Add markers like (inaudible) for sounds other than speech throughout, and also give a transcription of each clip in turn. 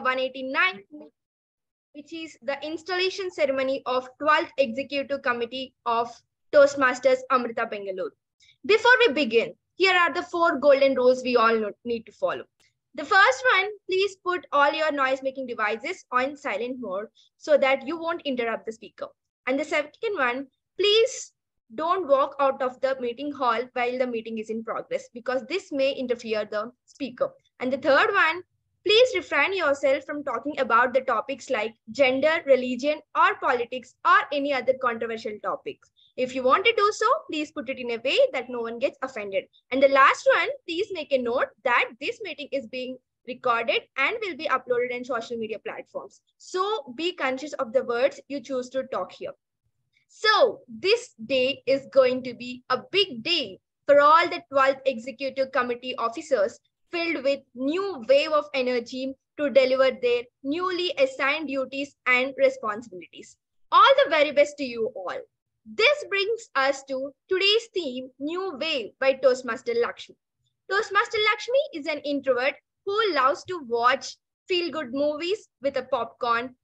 189, which is the installation ceremony of 12th Executive Committee of Toastmasters Amrita Bengaluru. Before we begin, here are the four golden rules we all need to follow. The first one, please put all your noise making devices on silent mode so that you won't interrupt the speaker. And the second one, please don't walk out of the meeting hall while the meeting is in progress because this may interfere the speaker. And the third one, please refrain yourself from talking about the topics like gender, religion, or politics, or any other controversial topics. If you want to do so, please put it in a way that no one gets offended. And the last one, please make a note that this meeting is being recorded and will be uploaded on social media platforms. So be conscious of the words you choose to talk here. So this day is going to be a big day for all the 12th Executive Committee officers filled with new wave of energy to deliver their newly assigned duties and responsibilities. All the very best to you all. This brings us to today's theme, New Wave by Toastmaster Lakshmi. Toastmaster Lakshmi is an introvert who loves to watch feel-good movies with a popcorn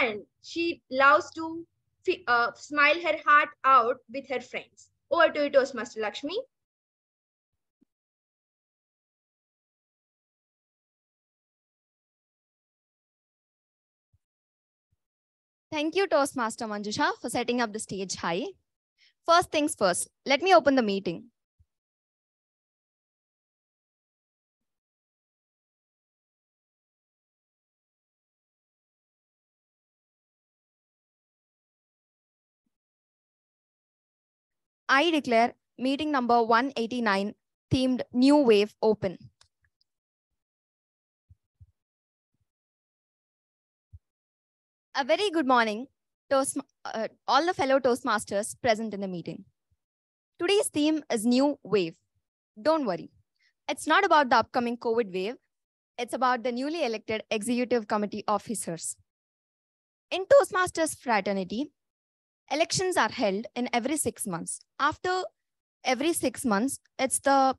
and she loves to uh, smile her heart out with her friends. Over to you, Toastmaster Lakshmi. Thank you, Toastmaster Manjusha, for setting up the stage high. First things first, let me open the meeting. I declare meeting number 189 themed New Wave open. A very good morning Toast, uh, all the fellow Toastmasters present in the meeting. Today's theme is New Wave. Don't worry, it's not about the upcoming COVID wave. It's about the newly elected executive committee officers. In Toastmasters fraternity, elections are held in every six months. After every six months, it's the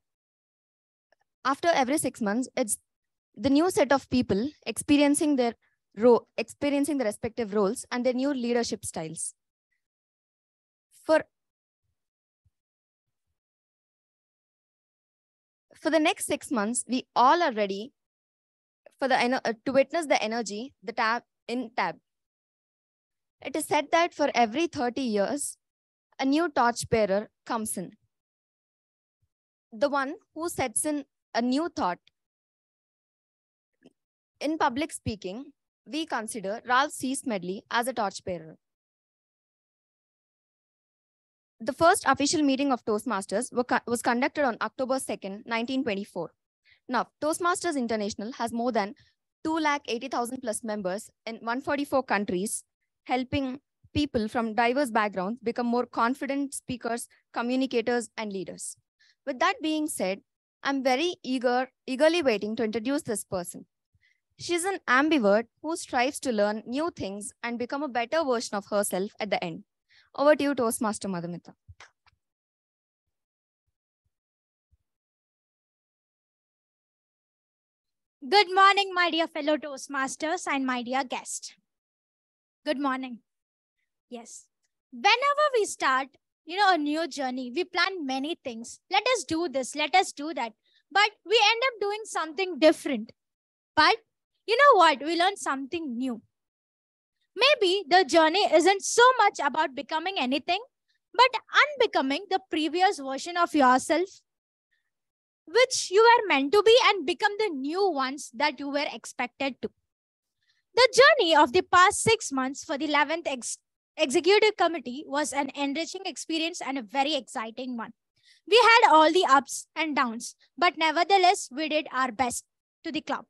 after every six months, it's the new set of people experiencing their experiencing the respective roles and their new leadership styles. For for the next six months, we all are ready for the uh, to witness the energy the tab in tab it is said that for every 30 years, a new torchbearer comes in. The one who sets in a new thought. In public speaking, we consider Ralph C. Smedley as a torchbearer. The first official meeting of Toastmasters was conducted on October 2nd, 1924. Now, Toastmasters International has more than 2,80,000 plus members in 144 countries helping people from diverse backgrounds become more confident speakers, communicators, and leaders. With that being said, I'm very eager, eagerly waiting to introduce this person. She's an ambivert who strives to learn new things and become a better version of herself at the end. Over to you, Toastmaster Madhumita. Good morning, my dear fellow Toastmasters and my dear guest. Good morning. Yes. Whenever we start, you know, a new journey, we plan many things. Let us do this, let us do that. But we end up doing something different. But you know what? We learn something new. Maybe the journey isn't so much about becoming anything, but unbecoming the previous version of yourself, which you were meant to be, and become the new ones that you were expected to. The journey of the past six months for the 11th Ex Executive Committee was an enriching experience and a very exciting one. We had all the ups and downs, but nevertheless, we did our best to the club.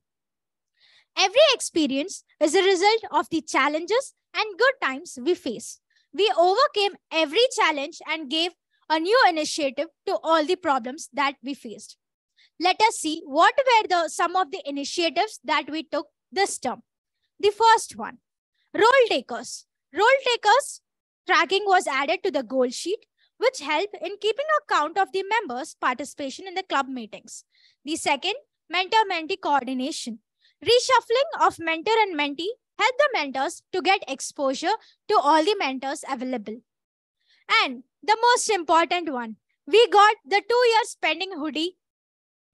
Every experience is a result of the challenges and good times we face. We overcame every challenge and gave a new initiative to all the problems that we faced. Let us see what were the some of the initiatives that we took this term. The first one, role takers. Role takers tracking was added to the goal sheet, which helped in keeping account of the members' participation in the club meetings. The second, mentor-mentee coordination. Reshuffling of mentor and mentee helped the mentors to get exposure to all the mentors available. And the most important one, we got the two year spending hoodie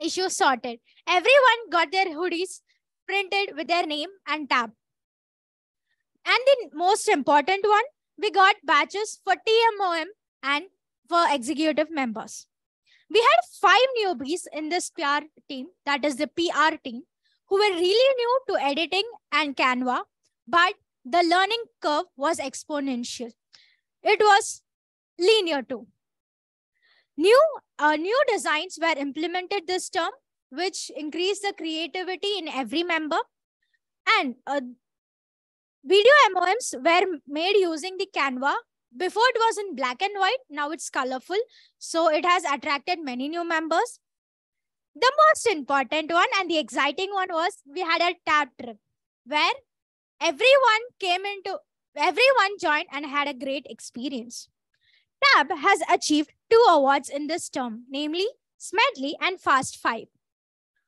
issue sorted. Everyone got their hoodies printed with their name and tab. And the most important one, we got badges for TMOM and for executive members. We had five newbies in this PR team, that is the PR team, who were really new to editing and Canva, but the learning curve was exponential. It was linear too. New, uh, new designs were implemented this term, which increased the creativity in every member. And uh, video MOMs were made using the Canva. Before it was in black and white, now it's colorful. So it has attracted many new members. The most important one and the exciting one was we had a tab trip where everyone came into, everyone joined and had a great experience. Tab has achieved two awards in this term, namely Smedley and Fast Five.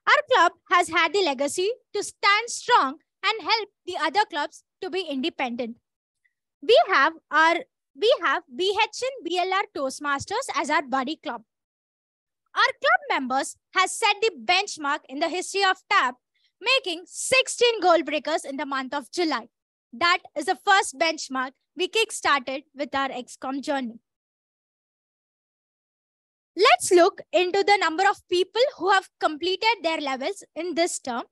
Our club has had the legacy to stand strong and help the other clubs to be independent. We have our we have BHN BLR Toastmasters as our buddy club. Our club members has set the benchmark in the history of TAB, making 16 goal breakers in the month of July. That is the first benchmark we kick-started with our XCOM journey. Let's look into the number of people who have completed their levels in this term.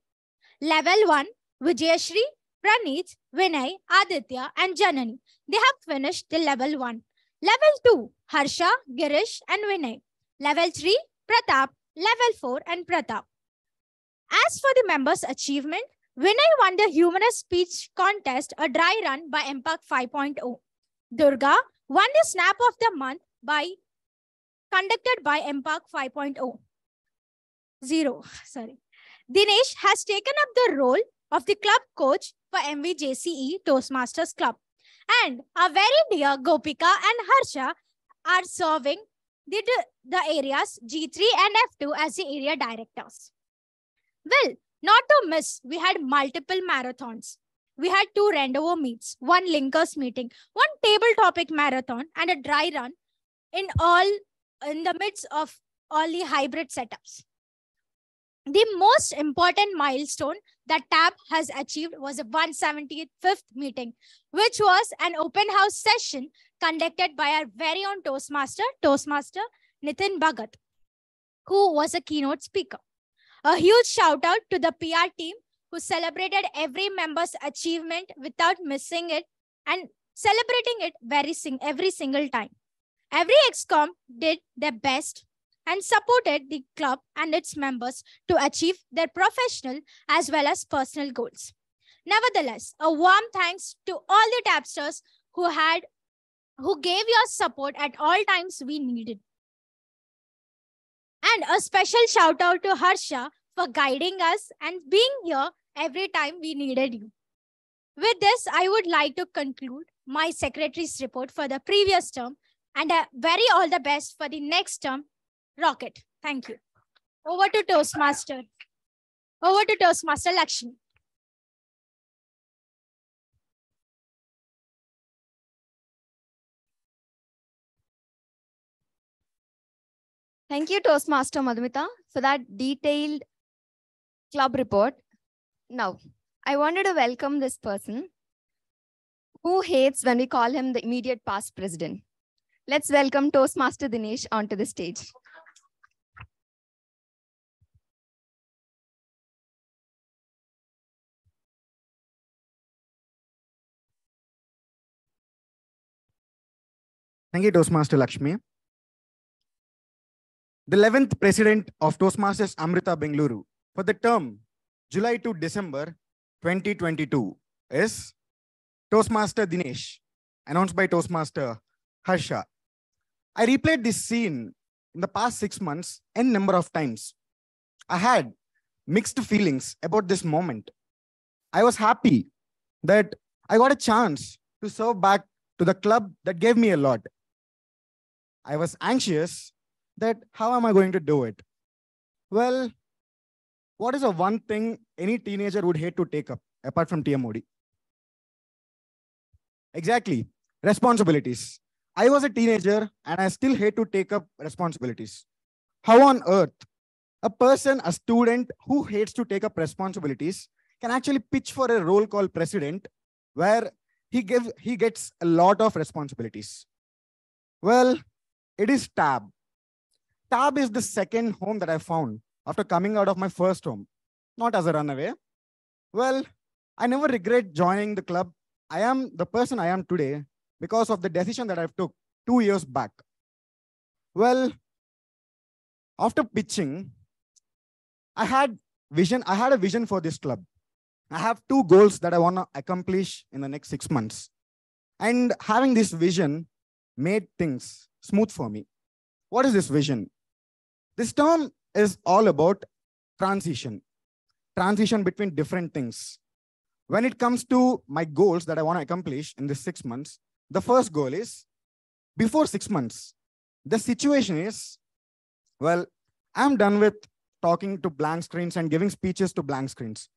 Level 1, Vijayashri, Praneeth, Vinay, Aditya, and Janani. They have finished the level 1. Level 2, Harsha, Girish, and Vinay. Level 3, Pratap. Level 4, and Pratap. As for the members' achievement, Vinay won the humorous speech contest, a dry run by MPAC 5.0. Durga won the snap of the month by conducted by MPAC 5.0. Zero, (laughs) sorry. Dinesh has taken up the role of the club coach for MVJCE Toastmasters Club. And our very dear Gopika and Harsha are serving the, the areas G3 and F2 as the area directors. Well, not to miss, we had multiple marathons. We had two rendezvous meets, one linkers meeting, one table topic marathon, and a dry run in all in the midst of all the hybrid setups. The most important milestone that TAB has achieved was the 175th meeting, which was an open house session conducted by our very own Toastmaster, Toastmaster Nitin Bhagat, who was a keynote speaker. A huge shout out to the PR team who celebrated every member's achievement without missing it and celebrating it very sing every single time. Every XCOM did their best and supported the club and its members to achieve their professional as well as personal goals. Nevertheless, a warm thanks to all the tapsters who had who gave your support at all times we needed. And a special shout out to Harsha for guiding us and being here every time we needed you. With this, I would like to conclude my secretary's report for the previous term and uh, very all the best for the next term, Rocket. Thank you. Over to Toastmaster. Over to Toastmaster Lakshmi. Thank you, Toastmaster Madhumita, for that detailed club report. Now, I wanted to welcome this person who hates when we call him the immediate past president. Let's welcome Toastmaster Dinesh onto the stage. Thank you, Toastmaster Lakshmi. The 11th president of Toastmasters Amrita Bengaluru for the term July to December 2022 is Toastmaster Dinesh, announced by Toastmaster Harsha. I replayed this scene in the past six months n number of times. I had mixed feelings about this moment. I was happy that I got a chance to serve back to the club that gave me a lot. I was anxious that how am I going to do it? Well, What is the one thing any teenager would hate to take up apart from TMOD? Exactly, responsibilities. I was a teenager and I still hate to take up responsibilities. How on earth a person, a student who hates to take up responsibilities can actually pitch for a role called president where he gives he gets a lot of responsibilities. Well, it is Tab. Tab is the second home that I found after coming out of my first home, not as a runaway. Well, I never regret joining the club. I am the person I am today because of the decision that I've took two years back. Well, after pitching, I had vision. I had a vision for this club. I have two goals that I want to accomplish in the next six months. And having this vision made things smooth for me. What is this vision? This term is all about transition, transition between different things. When it comes to my goals that I want to accomplish in this six months, the first goal is before six months, the situation is, well, I'm done with talking to blank screens and giving speeches to blank screens.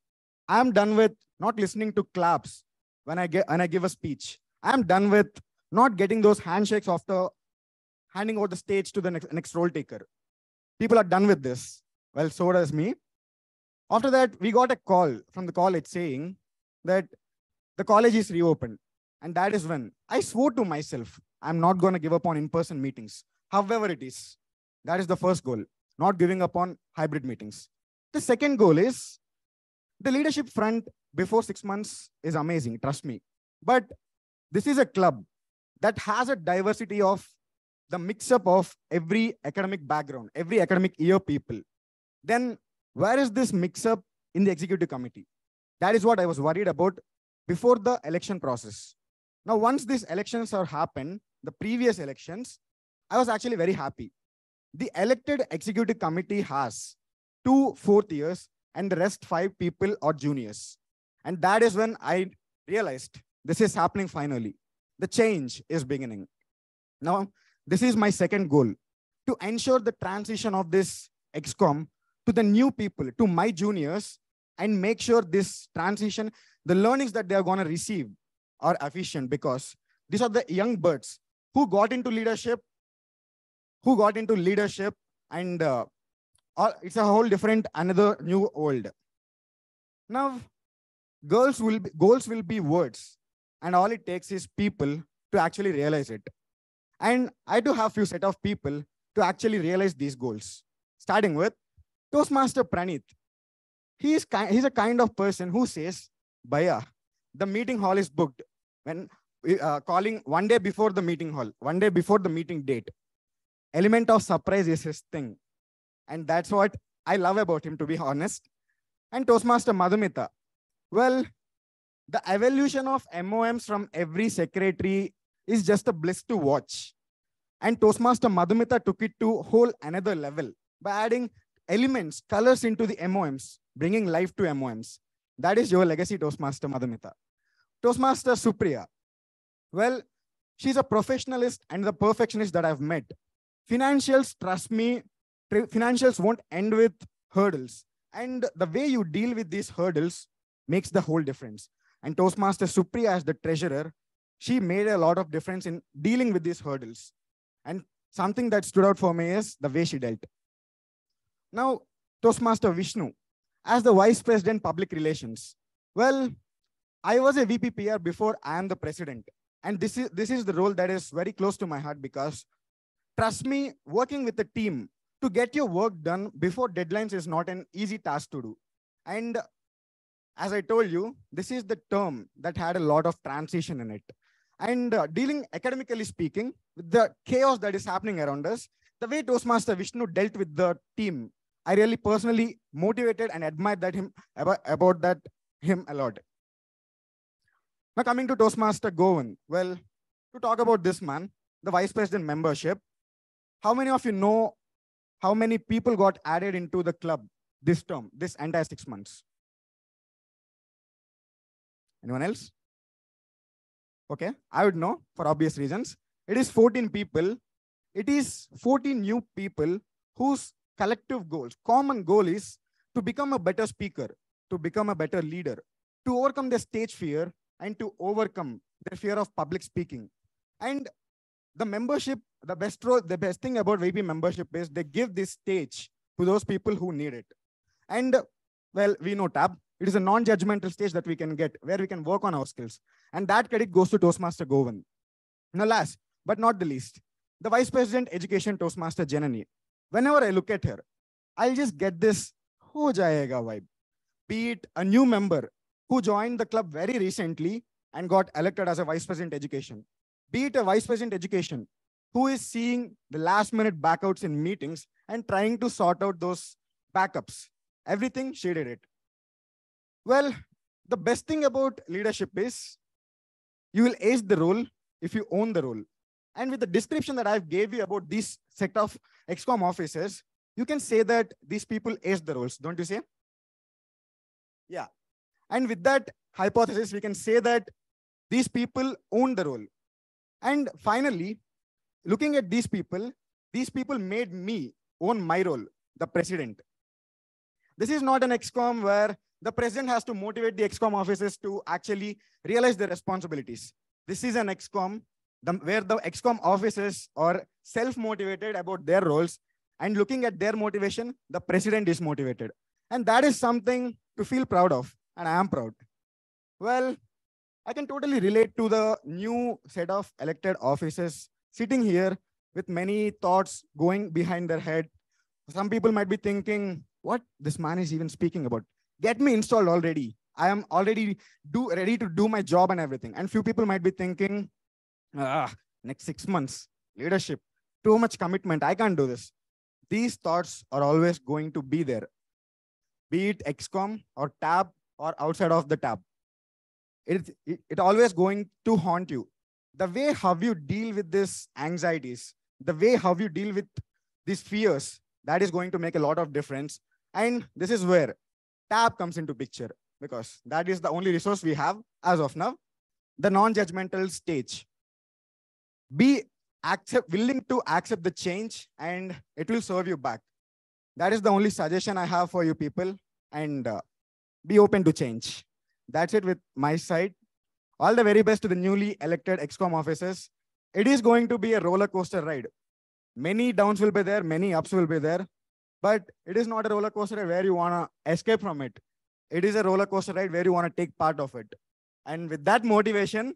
I'm done with not listening to claps when I get when I give a speech. I'm done with not getting those handshakes after handing over the stage to the next, next role taker. People are done with this. Well, so does me. After that, we got a call from the college saying that the college is reopened. And that is when I swore to myself, I'm not going to give up on in-person meetings. However it is, that is the first goal, not giving up on hybrid meetings. The second goal is the leadership front before six months is amazing, trust me. But this is a club that has a diversity of the mix up of every academic background, every academic year people. Then where is this mix up in the executive committee? That is what I was worried about before the election process. Now, once these elections are happened, the previous elections, I was actually very happy. The elected executive committee has two fourth years and the rest five people are juniors. And that is when I realized this is happening finally. The change is beginning. Now, this is my second goal to ensure the transition of this ExCom to the new people, to my juniors, and make sure this transition, the learnings that they are going to receive are efficient because these are the young birds who got into leadership, who got into leadership and uh, it's a whole different another new world. Now girls will be, goals will be words and all it takes is people to actually realize it and i do have few set of people to actually realize these goals. Starting with toastmaster Praneeth he is he's a kind of person who says baya the meeting hall is booked. When uh, calling one day before the meeting hall one day before the meeting date. Element of surprise is his thing. And that's what I love about him, to be honest. And Toastmaster Madhumita. Well, the evolution of MOMs from every secretary is just a bliss to watch. And Toastmaster Madhumita took it to whole another level by adding elements, colors into the MOMs, bringing life to MOMs. That is your legacy, Toastmaster Madhumita. Toastmaster Supriya. Well, she's a professionalist and the perfectionist that I've met. Financials, trust me, financials won't end with hurdles. And the way you deal with these hurdles makes the whole difference. And Toastmaster Supriya as the treasurer, she made a lot of difference in dealing with these hurdles. And something that stood out for me is the way she dealt. Now, Toastmaster Vishnu, as the Vice President Public Relations. Well, I was a VP PR before I am the president. And this is, this is the role that is very close to my heart because trust me, working with a team to get your work done before deadlines is not an easy task to do. And as I told you, this is the term that had a lot of transition in it. And uh, dealing academically speaking, with the chaos that is happening around us, the way Toastmaster Vishnu dealt with the team, I really personally motivated and admired that him about, about that him a lot. Now coming to Toastmaster Govind, well, to talk about this man, the vice president membership, how many of you know how many people got added into the club this term, this entire six months? Anyone else? Okay, I would know for obvious reasons. It is 14 people. It is 14 new people whose collective goals, common goal is to become a better speaker, to become a better leader, to overcome their stage fear, and to overcome their fear of public speaking. And the membership, the best the best thing about VP membership is they give this stage to those people who need it. And well, we know TAB. It is a non-judgmental stage that we can get where we can work on our skills. And that credit goes to Toastmaster Govind. Now, last but not the least, the Vice President Education Toastmaster Janani. Whenever I look at her, I'll just get this ho jayega vibe. Be it a new member who joined the club very recently and got elected as a Vice President Education. Be it a Vice President Education who is seeing the last minute backouts in meetings and trying to sort out those backups. Everything she did it. Well, the best thing about leadership is you will ace the role if you own the role. And with the description that I've gave you about this set of ExCom officers, you can say that these people ace the roles, don't you say? Yeah. And with that hypothesis, we can say that these people own the role. And finally, looking at these people, these people made me own my role, the president. This is not an ExCom where the president has to motivate the ExCom officers to actually realize their responsibilities. This is an ExCom the, where the ExCom officers are self-motivated about their roles and looking at their motivation, the president is motivated. And that is something to feel proud of. And I am proud. Well, I can totally relate to the new set of elected officers sitting here with many thoughts going behind their head. Some people might be thinking, what this man is even speaking about? Get me installed already. I am already do ready to do my job and everything. And few people might be thinking, ah, next six months, leadership, too much commitment. I can't do this. These thoughts are always going to be there, be it ExCom or tab or outside of the tab. It, it, it always going to haunt you. The way how you deal with these anxieties, the way how you deal with these fears, that is going to make a lot of difference. And this is where tab comes into picture because that is the only resource we have as of now, the non-judgmental stage. Be accept willing to accept the change and it will serve you back. That is the only suggestion i have for you people and uh, be open to change. That's it with my side. All the very best to the newly elected excom officers. It is going to be a roller coaster ride. Many downs will be there many ups will be there but it is not a roller coaster ride where you want to escape from it it is a roller coaster ride where you want to take part of it and with that motivation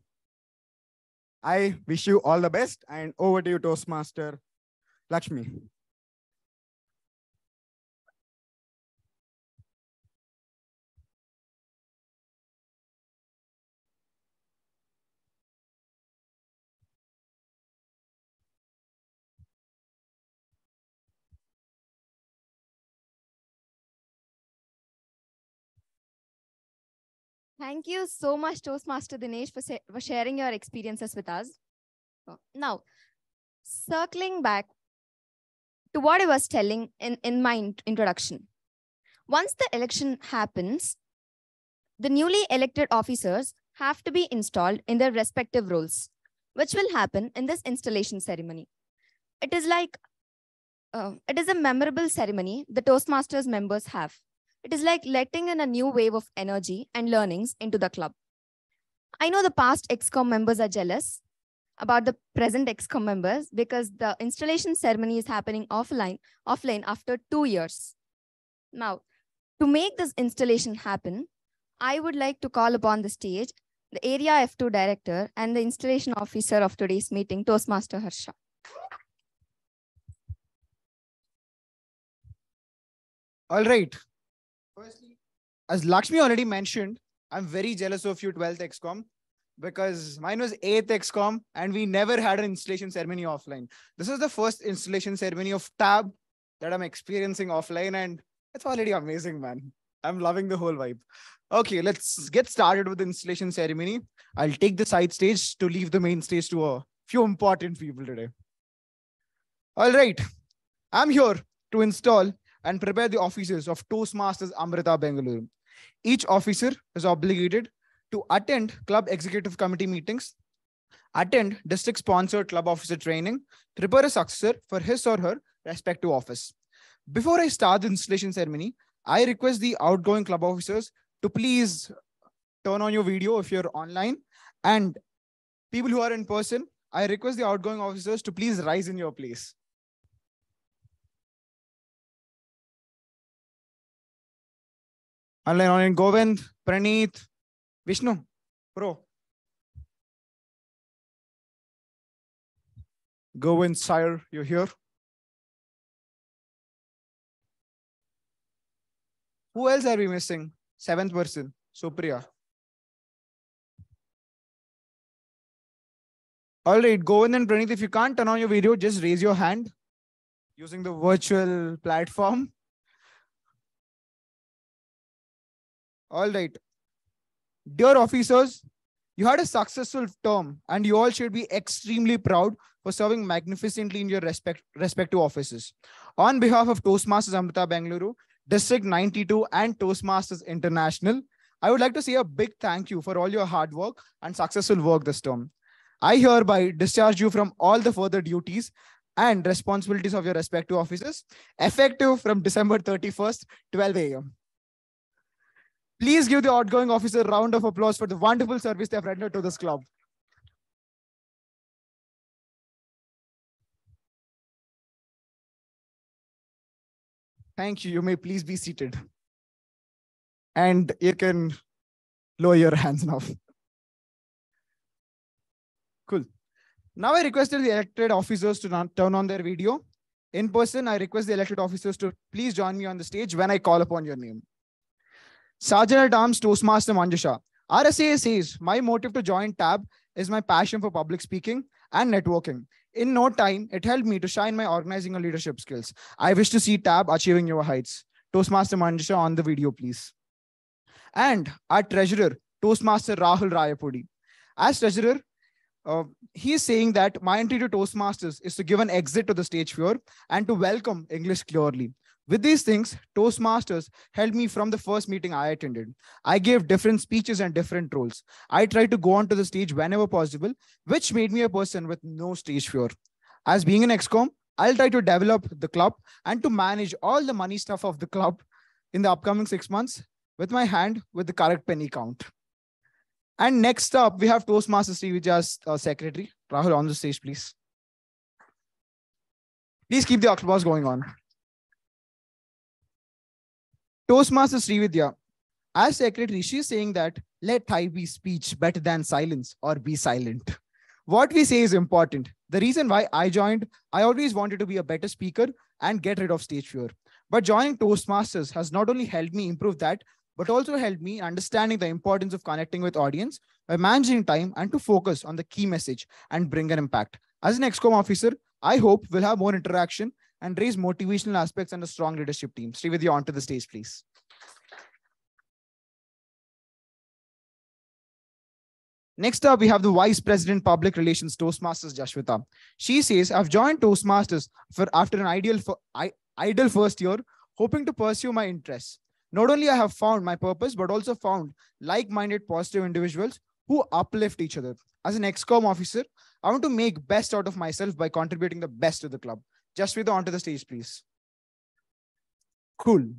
I wish you all the best and over to you, Toastmaster Lakshmi. Thank you so much, Toastmaster Dinesh, for, for sharing your experiences with us. Uh, now, circling back to what I was telling in, in my in introduction. Once the election happens, the newly elected officers have to be installed in their respective roles, which will happen in this installation ceremony. It is like, uh, it is a memorable ceremony the Toastmasters members have. It is like letting in a new wave of energy and learnings into the club. I know the past ExCom members are jealous about the present ExCom members because the installation ceremony is happening offline, offline after two years. Now, to make this installation happen, I would like to call upon the stage the Area F2 Director and the Installation Officer of today's meeting, Toastmaster Harsha. All right. As Lakshmi already mentioned, I'm very jealous of you 12th XCOM because mine was 8th XCOM and we never had an installation ceremony offline. This is the first installation ceremony of Tab that I'm experiencing offline and it's already amazing, man. I'm loving the whole vibe. Okay, let's get started with the installation ceremony. I'll take the side stage to leave the main stage to a few important people today. All right, I'm here to install and prepare the offices of Toastmasters Amrita Bengaluru. Each officer is obligated to attend club executive committee meetings, attend district sponsored club officer training, prepare a successor for his or her respective office. Before I start the installation ceremony, I request the outgoing club officers to please turn on your video if you're online. And people who are in person, I request the outgoing officers to please rise in your place. Online, online, Govind, Praneeth, Vishnu, Pro. Govind, sire, you're here. Who else are we missing? Seventh person, Supriya. All right, Govind and Praneeth, if you can't turn on your video, just raise your hand using the virtual platform. All right. Dear officers, you had a successful term and you all should be extremely proud for serving magnificently in your respect, respective offices. On behalf of Toastmasters Amrita Bengaluru, District 92 and Toastmasters International, I would like to say a big thank you for all your hard work and successful work this term. I hereby discharge you from all the further duties and responsibilities of your respective offices, effective from December 31st, 12 a.m. Please give the outgoing officer a round of applause for the wonderful service they have rendered to this club. Thank you. You may please be seated. And you can lower your hands now. Cool. Now I requested the elected officers to turn on their video. In person, I request the elected officers to please join me on the stage when I call upon your name. Sergeant at Arms Toastmaster Manjusha. RSA says, my motive to join TAB is my passion for public speaking and networking. In no time, it helped me to shine my organizing and leadership skills. I wish to see TAB achieving your heights. Toastmaster Manjusha on the video, please. And our treasurer, Toastmaster Rahul Rayapudi. As treasurer, uh, he is saying that my entry to Toastmasters is to give an exit to the stage fear and to welcome English clearly. With these things, Toastmasters helped me from the first meeting I attended. I gave different speeches and different roles. I tried to go onto the stage whenever possible, which made me a person with no stage fear. As being an ExCom, I'll try to develop the club and to manage all the money stuff of the club in the upcoming six months with my hand with the correct penny count. And next up, we have Toastmasters Srividya's uh, secretary, Rahul, on the stage, please. Please keep the applause going on. Toastmaster Srividya, as secretary, she's saying that let I be speech better than silence or be silent. What we say is important. The reason why I joined, I always wanted to be a better speaker and get rid of stage fear. But joining Toastmasters has not only helped me improve that, but also helped me understanding the importance of connecting with audience by managing time and to focus on the key message and bring an impact. As an ExCom officer, I hope we'll have more interaction and raise motivational aspects and a strong leadership team. Stay with Srividya, onto the stage, please. Next up, we have the Vice President Public Relations Toastmasters, Jashwita. She says, I've joined Toastmasters for after an ideal, for, I, ideal first year, hoping to pursue my interests. Not only I have found my purpose, but also found like-minded positive individuals who uplift each other. As an ex-com officer, I want to make best out of myself by contributing the best to the club. Jashwita onto the stage, please. Cool.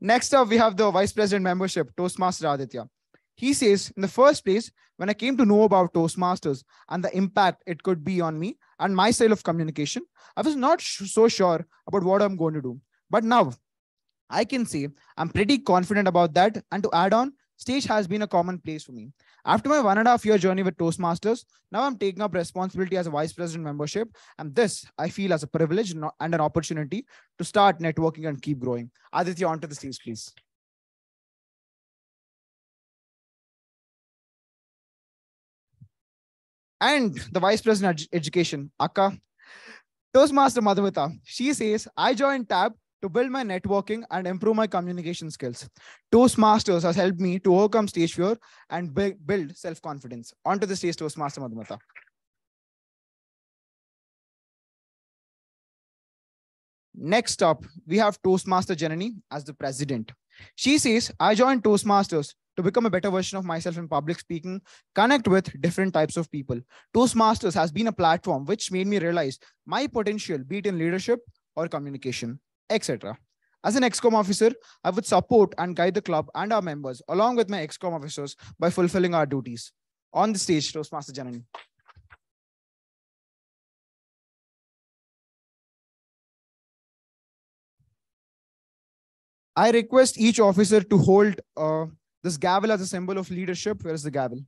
Next up, we have the Vice President membership, Toastmaster Aditya. He says, in the first place, when I came to know about Toastmasters and the impact it could be on me and my style of communication, I was not so sure about what I'm going to do. But now I can say I'm pretty confident about that. And to add on, stage has been a common place for me. After my one and a half year journey with Toastmasters, now I'm taking up responsibility as a vice president membership. And this I feel as a privilege and an opportunity to start networking and keep growing. Aditya, onto the stage, please. And the vice president of education, Akka, Toastmaster Madhumita, she says, I joined TAB to build my networking and improve my communication skills. Toastmasters has helped me to overcome stage fear and build self-confidence. Onto the stage, Toastmaster Madhumita. Next up, we have Toastmaster Janani as the president. She says, I joined Toastmasters to become a better version of myself in public speaking, connect with different types of people. Toastmasters has been a platform which made me realize my potential, be it in leadership or communication etc. As an ExCom officer, I would support and guide the club and our members along with my ExCom officers by fulfilling our duties. On the stage, Toastmaster Janani. I request each officer to hold uh, this gavel as a symbol of leadership. Where is the gavel?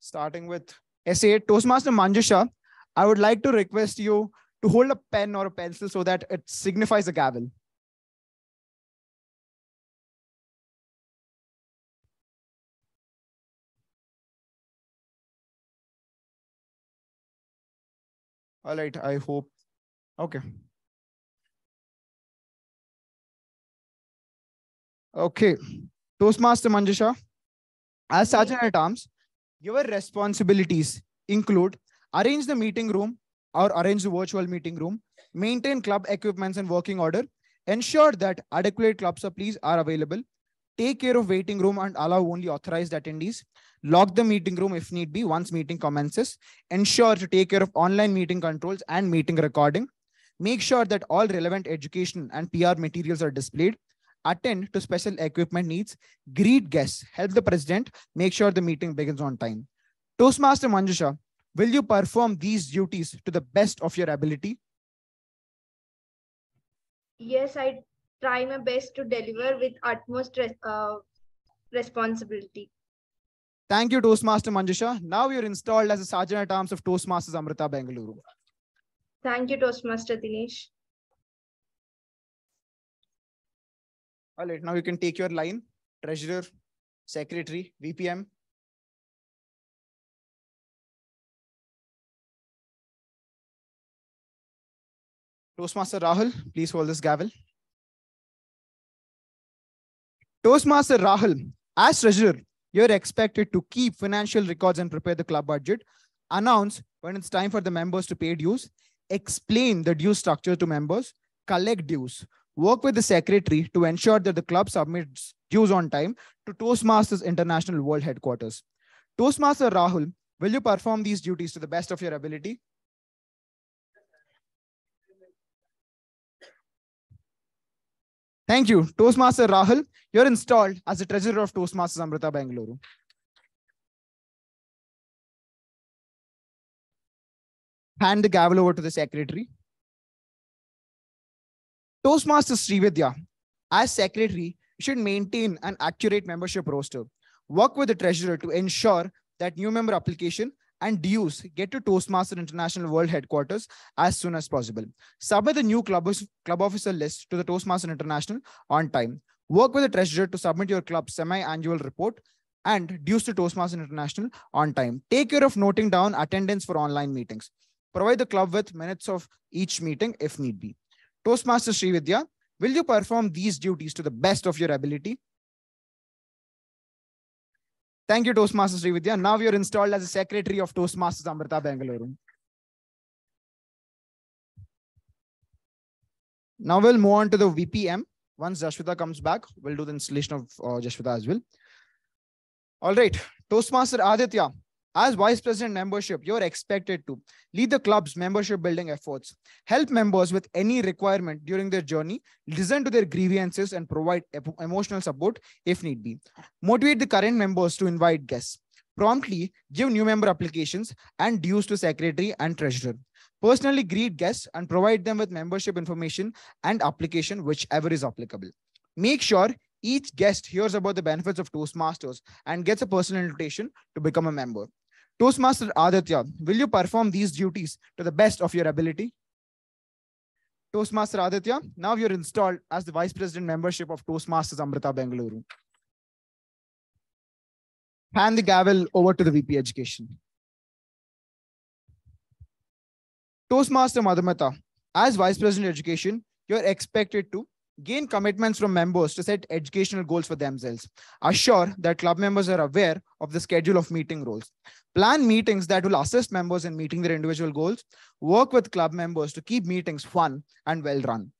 Starting with SA Toastmaster Manjusha, I would like to request you to hold a pen or a pencil so that it signifies a gavel. All right, I hope. Okay. Okay. Toastmaster Manjusha, as Sergeant at Arms, your responsibilities include arrange the meeting room or arrange the virtual meeting room, maintain club equipments in working order, ensure that adequate club supplies are available, take care of waiting room and allow only authorized attendees, lock the meeting room if need be once meeting commences, ensure to take care of online meeting controls and meeting recording, make sure that all relevant education and PR materials are displayed, attend to special equipment needs, greet guests, help the president, make sure the meeting begins on time. Toastmaster Manjusha, will you perform these duties to the best of your ability? Yes, I try my best to deliver with utmost res- uh, responsibility. Thank you, Toastmaster Manjusha. Now you're installed as a Sergeant at Arms of Toastmasters Amrita Bengaluru. Thank you, Toastmaster Dinesh. All right, now you can take your line, Treasurer, Secretary, VPM. Toastmaster Rahul, please hold this gavel. Toastmaster Rahul, as treasurer, you're expected to keep financial records and prepare the club budget, announce when it's time for the members to pay dues, explain the due structure to members, collect dues, work with the secretary to ensure that the club submits dues on time to Toastmasters International World Headquarters. Toastmaster Rahul, will you perform these duties to the best of your ability? Thank you. Toastmaster Rahul, you're installed as the treasurer of Toastmasters Amrita Bangalore. Hand the gavel over to the secretary. Toastmasters Srividya, as secretary, you should maintain an accurate membership roster. Work with the treasurer to ensure that new member application and dues get to Toastmaster International World Headquarters as soon as possible. Submit the new club, club officer list to the Toastmaster International on time. Work with the treasurer to submit your club's semi-annual report and dues to Toastmaster International on time. Take care of noting down attendance for online meetings. Provide the club with minutes of each meeting if need be. Toastmaster Srividya, will you perform these duties to the best of your ability? Thank you, Toastmasters Srividya. Now you're installed as a secretary of Toastmasters Amrita Bengaluru. Now we'll move on to the VPM. Once Jashwita comes back, we'll do the installation of uh, Jashwita as well. All right, Toastmaster Aditya, as Vice President membership, you're expected to lead the club's membership building efforts, help members with any requirement during their journey, listen to their grievances, and provide emotional support if need be. Motivate the current members to invite guests. Promptly give new member applications and dues to secretary and treasurer. Personally greet guests and provide them with membership information and application, whichever is applicable. Make sure each guest hears about the benefits of Toastmasters and gets a personal invitation to become a member. Toastmaster Aditya, will you perform these duties to the best of your ability? Toastmaster Aditya, now you're installed as the Vice President membership of Toastmasters Amrita Bengaluru. Hand the gavel over to the VP Education. Toastmaster Madhumita, as Vice President Education, you're expected to gain commitments from members to set educational goals for themselves. Assure that club members are aware of the schedule of meeting roles. Plan meetings that will assist members in meeting their individual goals. Work with club members to keep meetings fun and well run.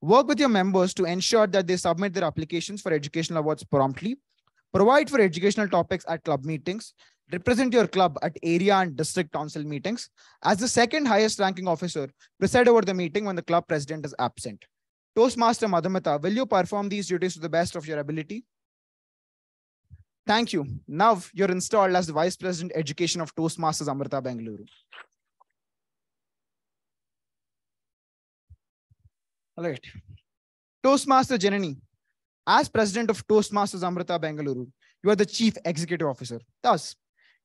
Work with your members to ensure that they submit their applications for educational awards promptly. Provide for educational topics at club meetings. represent your club at area and district council meetings. As the second highest ranking officer, preside over the meeting when the club president is absent. Toastmaster Madhumita, will you perform these duties to the best of your ability? Thank you. Now you're installed as the Vice President Education of Toastmasters Amrita Bengaluru. All right. Toastmaster Janani, as President of Toastmasters Amrita Bengaluru, you are the Chief Executive Officer. Thus,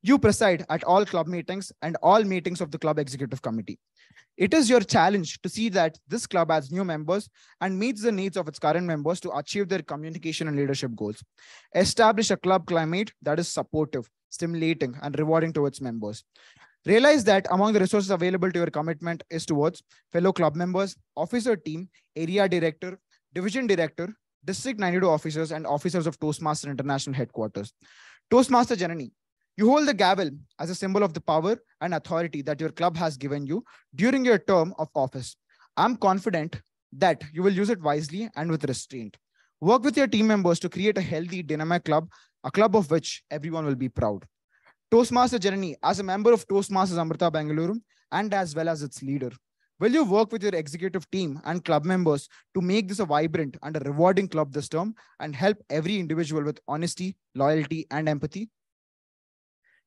you preside at all club meetings and all meetings of the club executive committee. It is your challenge to see that this club has new members and meets the needs of its current members to achieve their communication and leadership goals. Establish a club climate that is supportive, stimulating, and rewarding to its members. Realize that among the resources available to your commitment is towards fellow club members, officer team, area director, division director, district 92 officers, and officers of Toastmaster International Headquarters. Toastmaster Janani, you hold the gavel as a symbol of the power and authority that your club has given you during your term of office. I'm confident that you will use it wisely and with restraint. Work with your team members to create a healthy, dynamic club, a club of which everyone will be proud. Toastmaster Janani, as a member of Toastmasters Amrita Bengaluru and as well as its leader, will you work with your executive team and club members to make this a vibrant and a rewarding club this term and help every individual with honesty, loyalty, and empathy?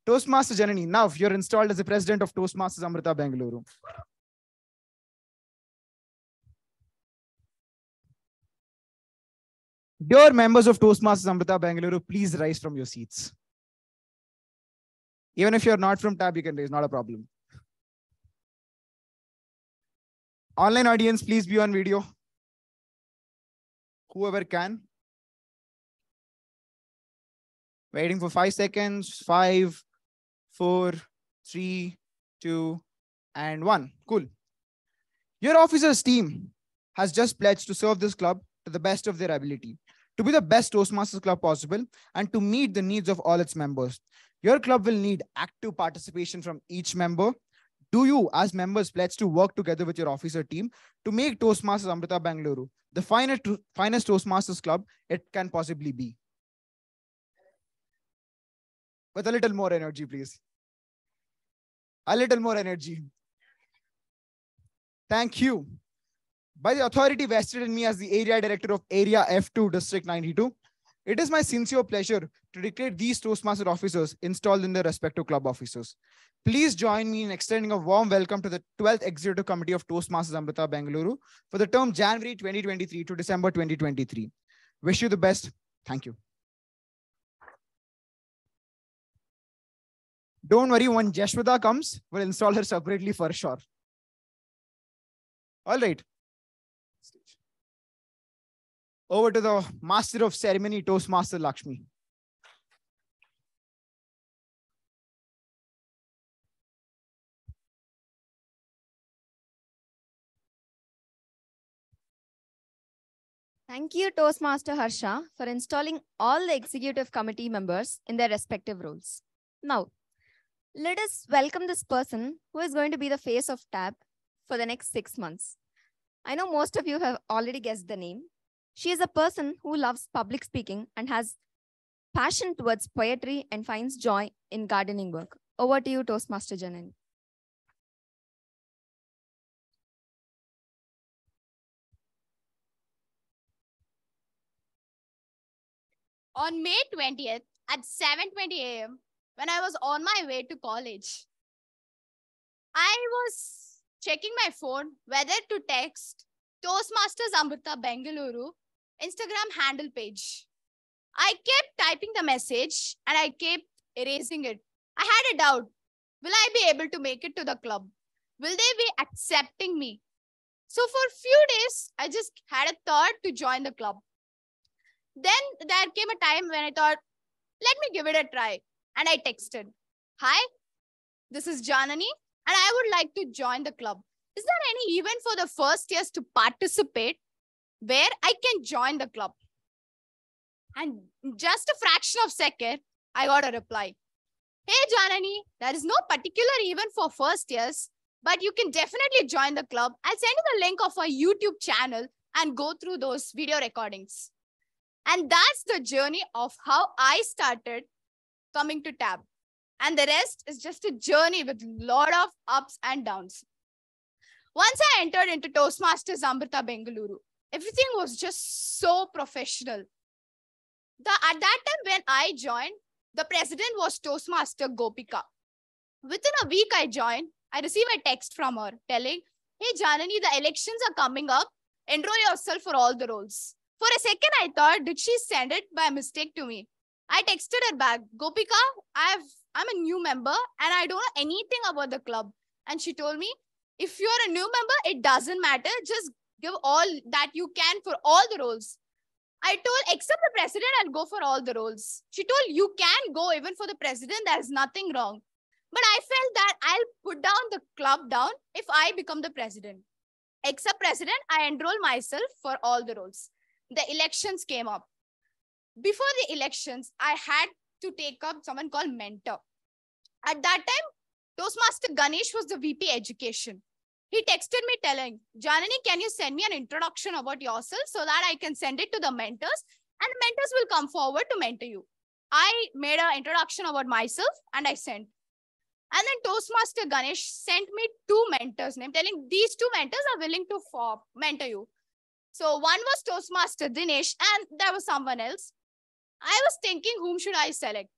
Toastmaster Janani, now you're installed as the president of Toastmasters Amrita Bangalore. Dear members of Toastmasters Amrita Bangalore, please rise from your seats. Even if you're not from TAB, you can raise, not a problem. Online audience, please be on video. Whoever can. Waiting for five seconds. Five, four, three, two, and one. Cool. Your officer's team has just pledged to serve this club to the best of their ability, to be the best Toastmasters club possible, and to meet the needs of all its members. Your club will need active participation from each member. Do you, as members, pledge to work together with your officer team to make Toastmasters Amrita Bengaluru the finest, finest Toastmasters club it can possibly be? With a little more energy, please. A little more energy. Thank you. By the authority vested in me as the area director of Area F2 District 92, it is my sincere pleasure to declare these Toastmaster officers installed in their respective club officers. Please join me in extending a warm welcome to the 12th Executive Committee of Toastmasters Amrita Bengaluru for the term January 2023 to December 2023. Wish you the best. Thank you. Don't worry, when Jashwita comes, we'll install her separately for sure. All right. Over to the master of ceremony, Toastmaster Lakshmi. Thank you, Toastmaster Harsha, for installing all the executive committee members in their respective roles. Now, let us welcome this person who is going to be the face of TAB for the next six months. I know most of you have already guessed the name. She is a person who loves public speaking and has passion towards poetry and finds joy in gardening work. Over to you, Toastmaster Janan. On May 20th at 7:20 a.m., when I was on my way to college, I was checking my phone whether to text Toastmasters Amrita Bengaluru Instagram handle page. I kept typing the message and I kept erasing it. I had a doubt. Will I be able to make it to the club? Will they be accepting me? So for a few days, I just had a thought to join the club. Then there came a time when I thought, let me give it a try. And I texted, Hi, this is Janani, and I would like to join the club. Is there any event for the first years to participate where I can join the club? And just a fraction of second, I got a reply. Hey Janani, there is no particular event for first years, but you can definitely join the club. I'll send you the link of our YouTube channel and go through those video recordings. And that's the journey of how I started coming to TAB. And the rest is just a journey with lot of ups and downs. Once I entered into Toastmasters Amrita Bengaluru, everything was just so professional. The, at that time when I joined, the president was Toastmaster Gopika. Within a week I joined, I received a text from her telling, Hey Janani, the elections are coming up. Enroll yourself for all the roles. For a second, I thought, did she send it by mistake to me? I texted her back, Gopika, I've I'm a new member and I don't know anything about the club. And she told me, if you're a new member, it doesn't matter. Just give all that you can for all the roles. I told, except the president, I'll go for all the roles. She told, you can go even for the president. There's nothing wrong. But I felt that I'll put down the club down if I become the president. Except president, I enroll myself for all the roles. The elections came up. Before the elections, I had to take up someone called mentor. At that time, Toastmaster Ganesh was the VP education. He texted me telling, Janani, can you send me an introduction about yourself so that I can send it to the mentors and the mentors will come forward to mentor you. I made an introduction about myself and I sent. And then Toastmaster Ganesh sent me two mentors name telling these two mentors are willing to mentor you. So one was Toastmaster Dinesh and there was someone else. I was thinking, whom should I select?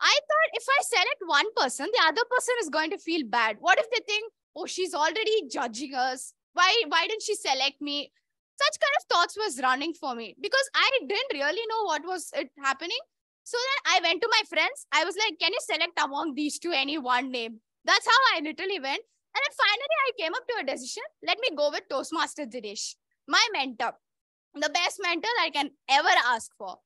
I thought if I select one person, the other person is going to feel bad. What if they think, oh, she's already judging us? Why, why didn't she select me? Such kind of thoughts was running for me because I didn't really know what was it happening. So then I went to my friends. I was like, can you select among these two any one name? That's how I literally went. And then finally I came up to a decision. Let me go with Toastmaster Dinesh, my mentor, the best mentor I can ever ask for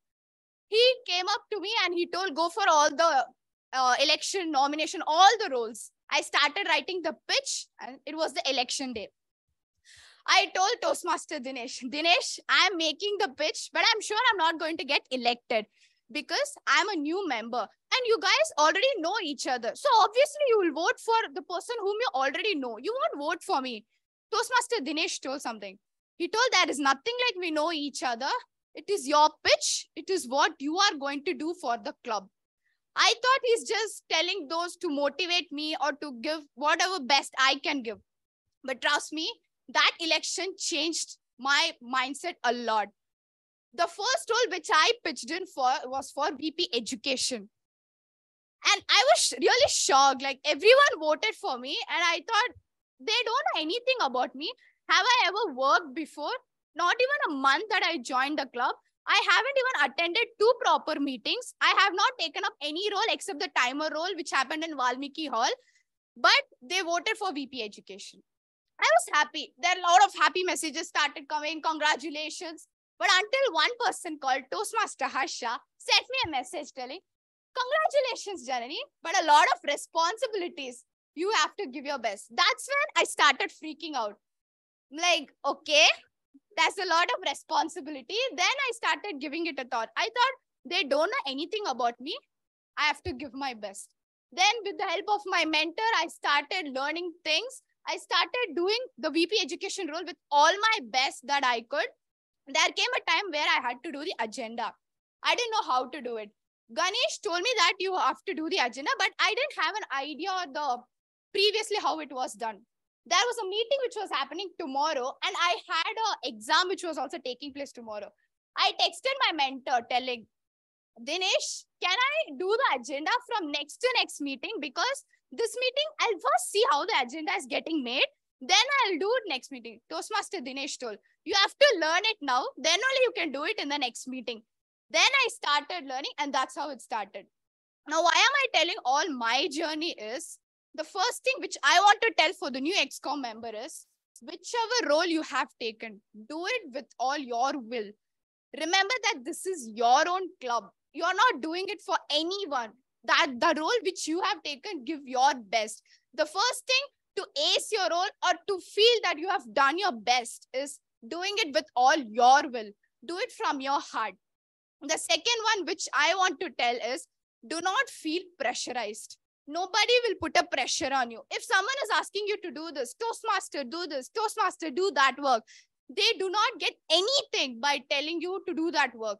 he came up to me and he told, go for all the uh, election nomination, all the roles. I started writing the pitch and it was the election day. I told Toastmaster Dinesh, Dinesh, I'm making the pitch, but I'm sure I'm not going to get elected because I'm a new member and you guys already know each other. So obviously you will vote for the person whom you already know. You won't vote for me. Toastmaster Dinesh told something. He told there is nothing like we know each other. It is your pitch. It is what you are going to do for the club. I thought he's just telling those to motivate me or to give whatever best I can give. But trust me, that election changed my mindset a lot. The first role which I pitched in for was for VP education. And I was really shocked. Like everyone voted for me, and I thought they don't know anything about me. Have I ever worked before? Not even a month that I joined the club, I haven't even attended two proper meetings. I have not taken up any role except the timer role, which happened in Valmiki Hall. But they voted for VP education. I was happy. There are a lot of happy messages started coming. Congratulations. But until one person called Toastmaster Harsha sent me a message telling, Congratulations, Janani, but a lot of responsibilities. You have to give your best. That's when I started freaking out. I'm like, okay, there's a lot of responsibility. Then I started giving it a thought. I thought they don't know anything about me. I have to give my best. Then, with the help of my mentor, I started learning things. I started doing the VP education role with all my best that I could. There came a time where I had to do the agenda. I didn't know how to do it. Ganesh told me that you have to do the agenda, but I didn't have an idea the previously how it was done there was a meeting which was happening tomorrow and i had a exam which was also taking place tomorrow. I texted my mentor telling dinesh can i do the agenda from next to next meeting? Because this meeting i'll first see how the agenda is getting made then i'll do it next meeting. Toastmaster dinesh told you have to learn it now. Then only you can do it in the next meeting. Then i started learning and that's how it started. Now why am i telling all my journey is the first thing which I want to tell for the new ExCom member is whichever role you have taken, do it with all your will. Remember that this is your own club. You're not doing it for anyone. That the role which you have taken, give your best. The first thing to ace your role or to feel that you have done your best is doing it with all your will. Do it from your heart. The second one, which I want to tell, is do not feel pressurized nobody will put a pressure on you. If someone is asking you to do this, Toastmaster, do this, Toastmaster, do that work, they do not get anything by telling you to do that work.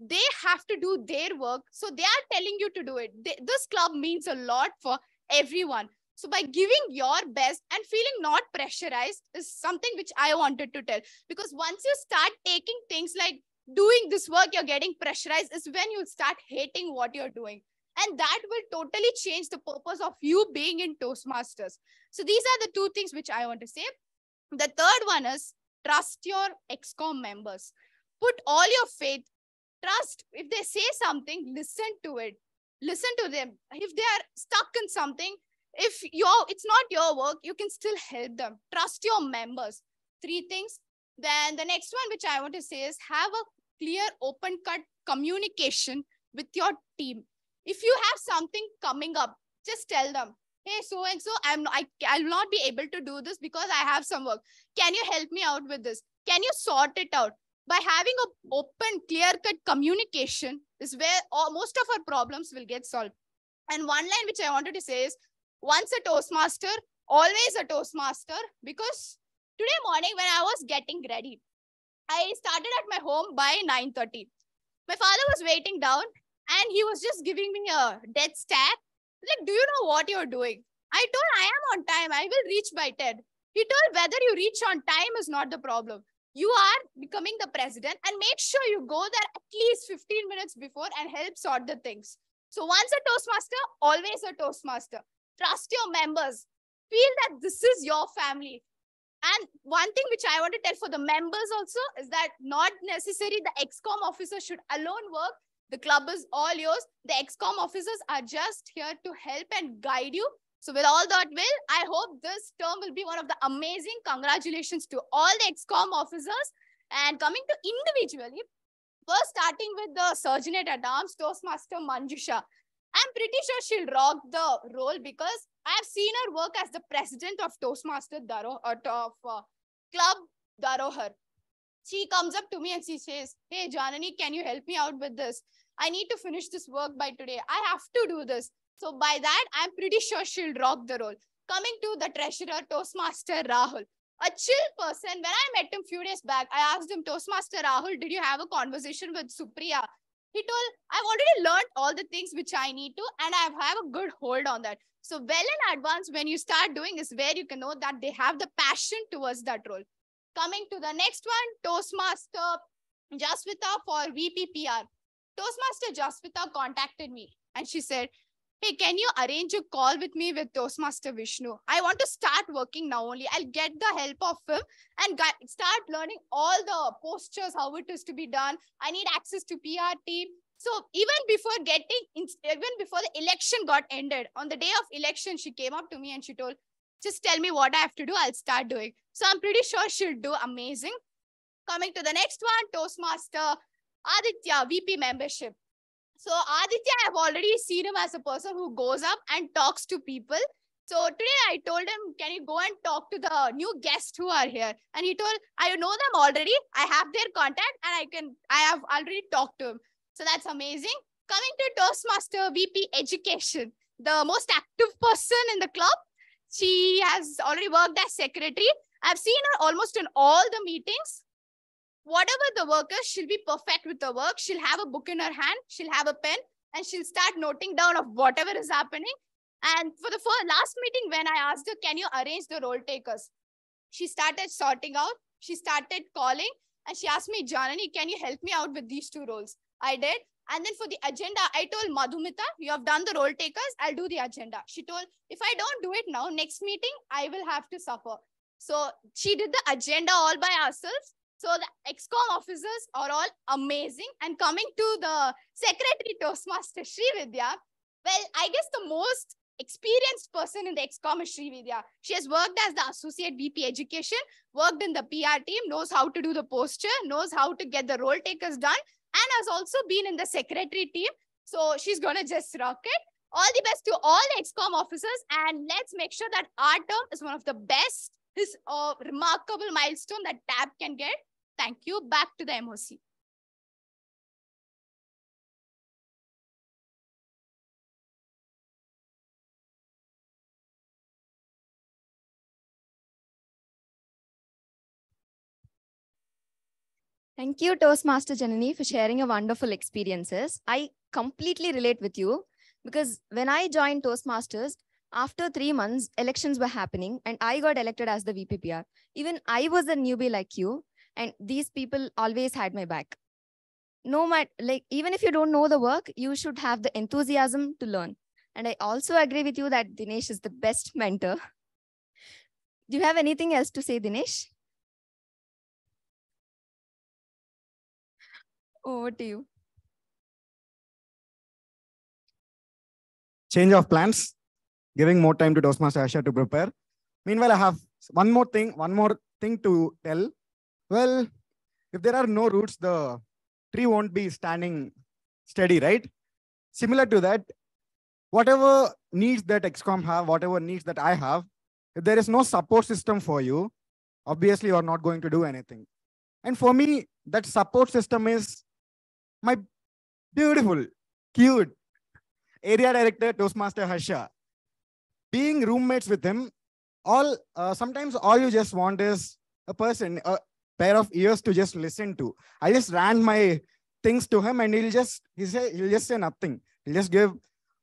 they have to do their work. So they are telling you to do it. They, this club means a lot for everyone. So by giving your best and feeling not pressurized is something which I wanted to tell. Because once you start taking things like doing this work, you're getting pressurized, is when you start hating what you're doing. And that will totally change the purpose of you being in Toastmasters. So these are the two things which I want to say. The third one is trust your EXCOM members. Put all your faith, trust. If they say something, listen to it. Listen to them. If they are stuck in something, if your it's not your work, you can still help them. Trust your members. Three things. Then the next one, which I want to say is have a clear, open cut communication with your team. If you have something coming up, just tell them, hey, so and so, I'm I, I'll not be able to do this because I have some work. Can you help me out with this? Can you sort it out? By having a open, clear-cut communication is where all, most of our problems will get solved. And one line which I wanted to say is, once a Toastmaster, always a Toastmaster, because today morning when I was getting ready, I started at my home by 9.30. My father was waiting down and he was just giving me a dead stare. Like, do you know what you're doing? I told I am on time. I will reach by 10. He told whether you reach on time is not the problem. You are becoming the president and make sure you go there at least 15 minutes before and help sort the things. So once a Toastmaster, always a Toastmaster. Trust your members. Feel that this is your family. And one thing which I want to tell for the members also is that not necessarily the EXCOM officer should alone work. The club is all yours. The EXCOM officers are just here to help and guide you. So with all that will, I hope this term will be one of the amazing congratulations to all the EXCOM officers. And coming to individually, first starting with the Sergeant at Arms, Toastmaster Manjusha. I'm pretty sure she'll rock the role because I've seen her work as the president of Toastmaster Daro, uh, of uh, Club Darohar. She comes up to me and she says, Hey, Janani, can you help me out with this? I need to finish this work by today. I have to do this. So by that, I'm pretty sure she'll rock the role. Coming to the treasurer, Toastmaster Rahul. A chill person. When I met him few days back, I asked him, Toastmaster Rahul, did you have a conversation with Supriya? He told, I've already learned all the things which I need to, and I have a good hold on that. So well in advance, when you start doing is where you can know that they have the passion towards that role. Coming to the next one, Toastmaster Jashwita for VPPR. Toastmaster Jashwita contacted me and she said, Hey, can you arrange a call with me with Toastmaster Vishnu? I want to start working now only. I'll get the help of him and start learning all the postures, how it is to be done. I need access to PR team. So even before getting, even before the election got ended, on the day of election, she came up to me and she told, just tell me what I have to do. I'll start doing. So I'm pretty sure she'll do amazing. Coming to the next one, Toastmaster Aditya, VP membership. So Aditya, I've already seen him as a person who goes up and talks to people. So today I told him, can you go and talk to the new guests who are here? And he told, I know them already. I have their contact and I can, I have already talked to him. So that's amazing. Coming to Toastmaster VP Education, the most active person in the club. She has already worked as secretary. I've seen her almost in all the meetings. Whatever the work is, she'll be perfect with the work. She'll have a book in her hand. She'll have a pen and she'll start noting down of whatever is happening. And for the first, last meeting, when I asked her, can you arrange the role takers? She started sorting out. She started calling and she asked me, Janani, can you help me out with these two roles? I did. And then for the agenda, I told Madhumita, you have done the role takers, I'll do the agenda. She told, if I don't do it now, next meeting, I will have to suffer. So she did the agenda all by ourselves. So the EXCOM officers are all amazing. And coming to the Secretary Toastmaster Sri Vidya, well, I guess the most experienced person in the EXCOM is Sri Vidya. She has worked as the Associate VP Education, worked in the PR team, knows how to do the posture, knows how to get the role takers done, and has also been in the secretary team. So she's going to just rock it. All the best to all the EXCOM officers. And let's make sure that our term is one of the best, this uh, remarkable milestone that TAB can get. Thank you. Back to the MOC. Thank you, Toastmaster Janani, for sharing your wonderful experiences. I completely relate with you because when I joined Toastmasters, after three months, elections were happening and I got elected as the VPPR. Even I was a newbie like you, and these people always had my back. No matter, like, even if you don't know the work, you should have the enthusiasm to learn. And I also agree with you that Dinesh is the best mentor. (laughs) Do you have anything else to say, Dinesh? Over to you. change of plans, giving more time to Toastmaster Asha to prepare. Meanwhile, I have one more thing, one more thing to tell. Well, if there are no roots, the tree won't be standing steady, right? Similar to that, whatever needs that XCOM have, whatever needs that I have, if there is no support system for you, obviously you're not going to do anything. And for me, that support system is my beautiful, cute, area director Toastmaster Harsha. Being roommates with him, all uh, sometimes all you just want is a person, a pair of ears to just listen to. I just ran my things to him, and he'll just he say he'll just say nothing. He'll just give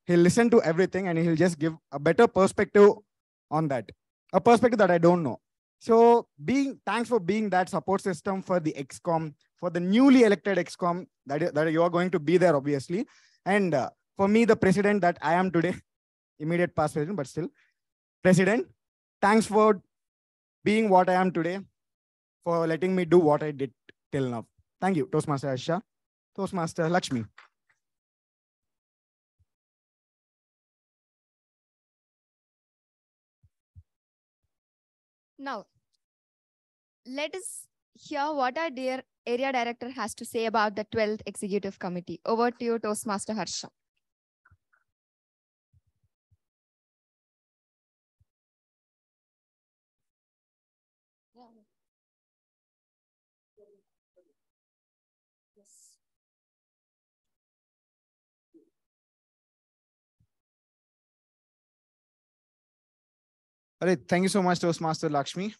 he'll listen to everything, and he'll just give a better perspective on that, a perspective that I don't know. So being thanks for being that support system for the XCOM, for the newly elected XCOM that, that you are going to be there, obviously. And uh, for me, the president that I am today, (laughs) immediate past president, but still president, thanks for being what I am today, for letting me do what I did till now. Thank you, Toastmaster Asha, Toastmaster Lakshmi. Now, let us hear what our dear area director has to say about the 12th executive committee. Over to you, Toastmaster Harsha. All right, thank you so much, Toastmaster Lakshmi.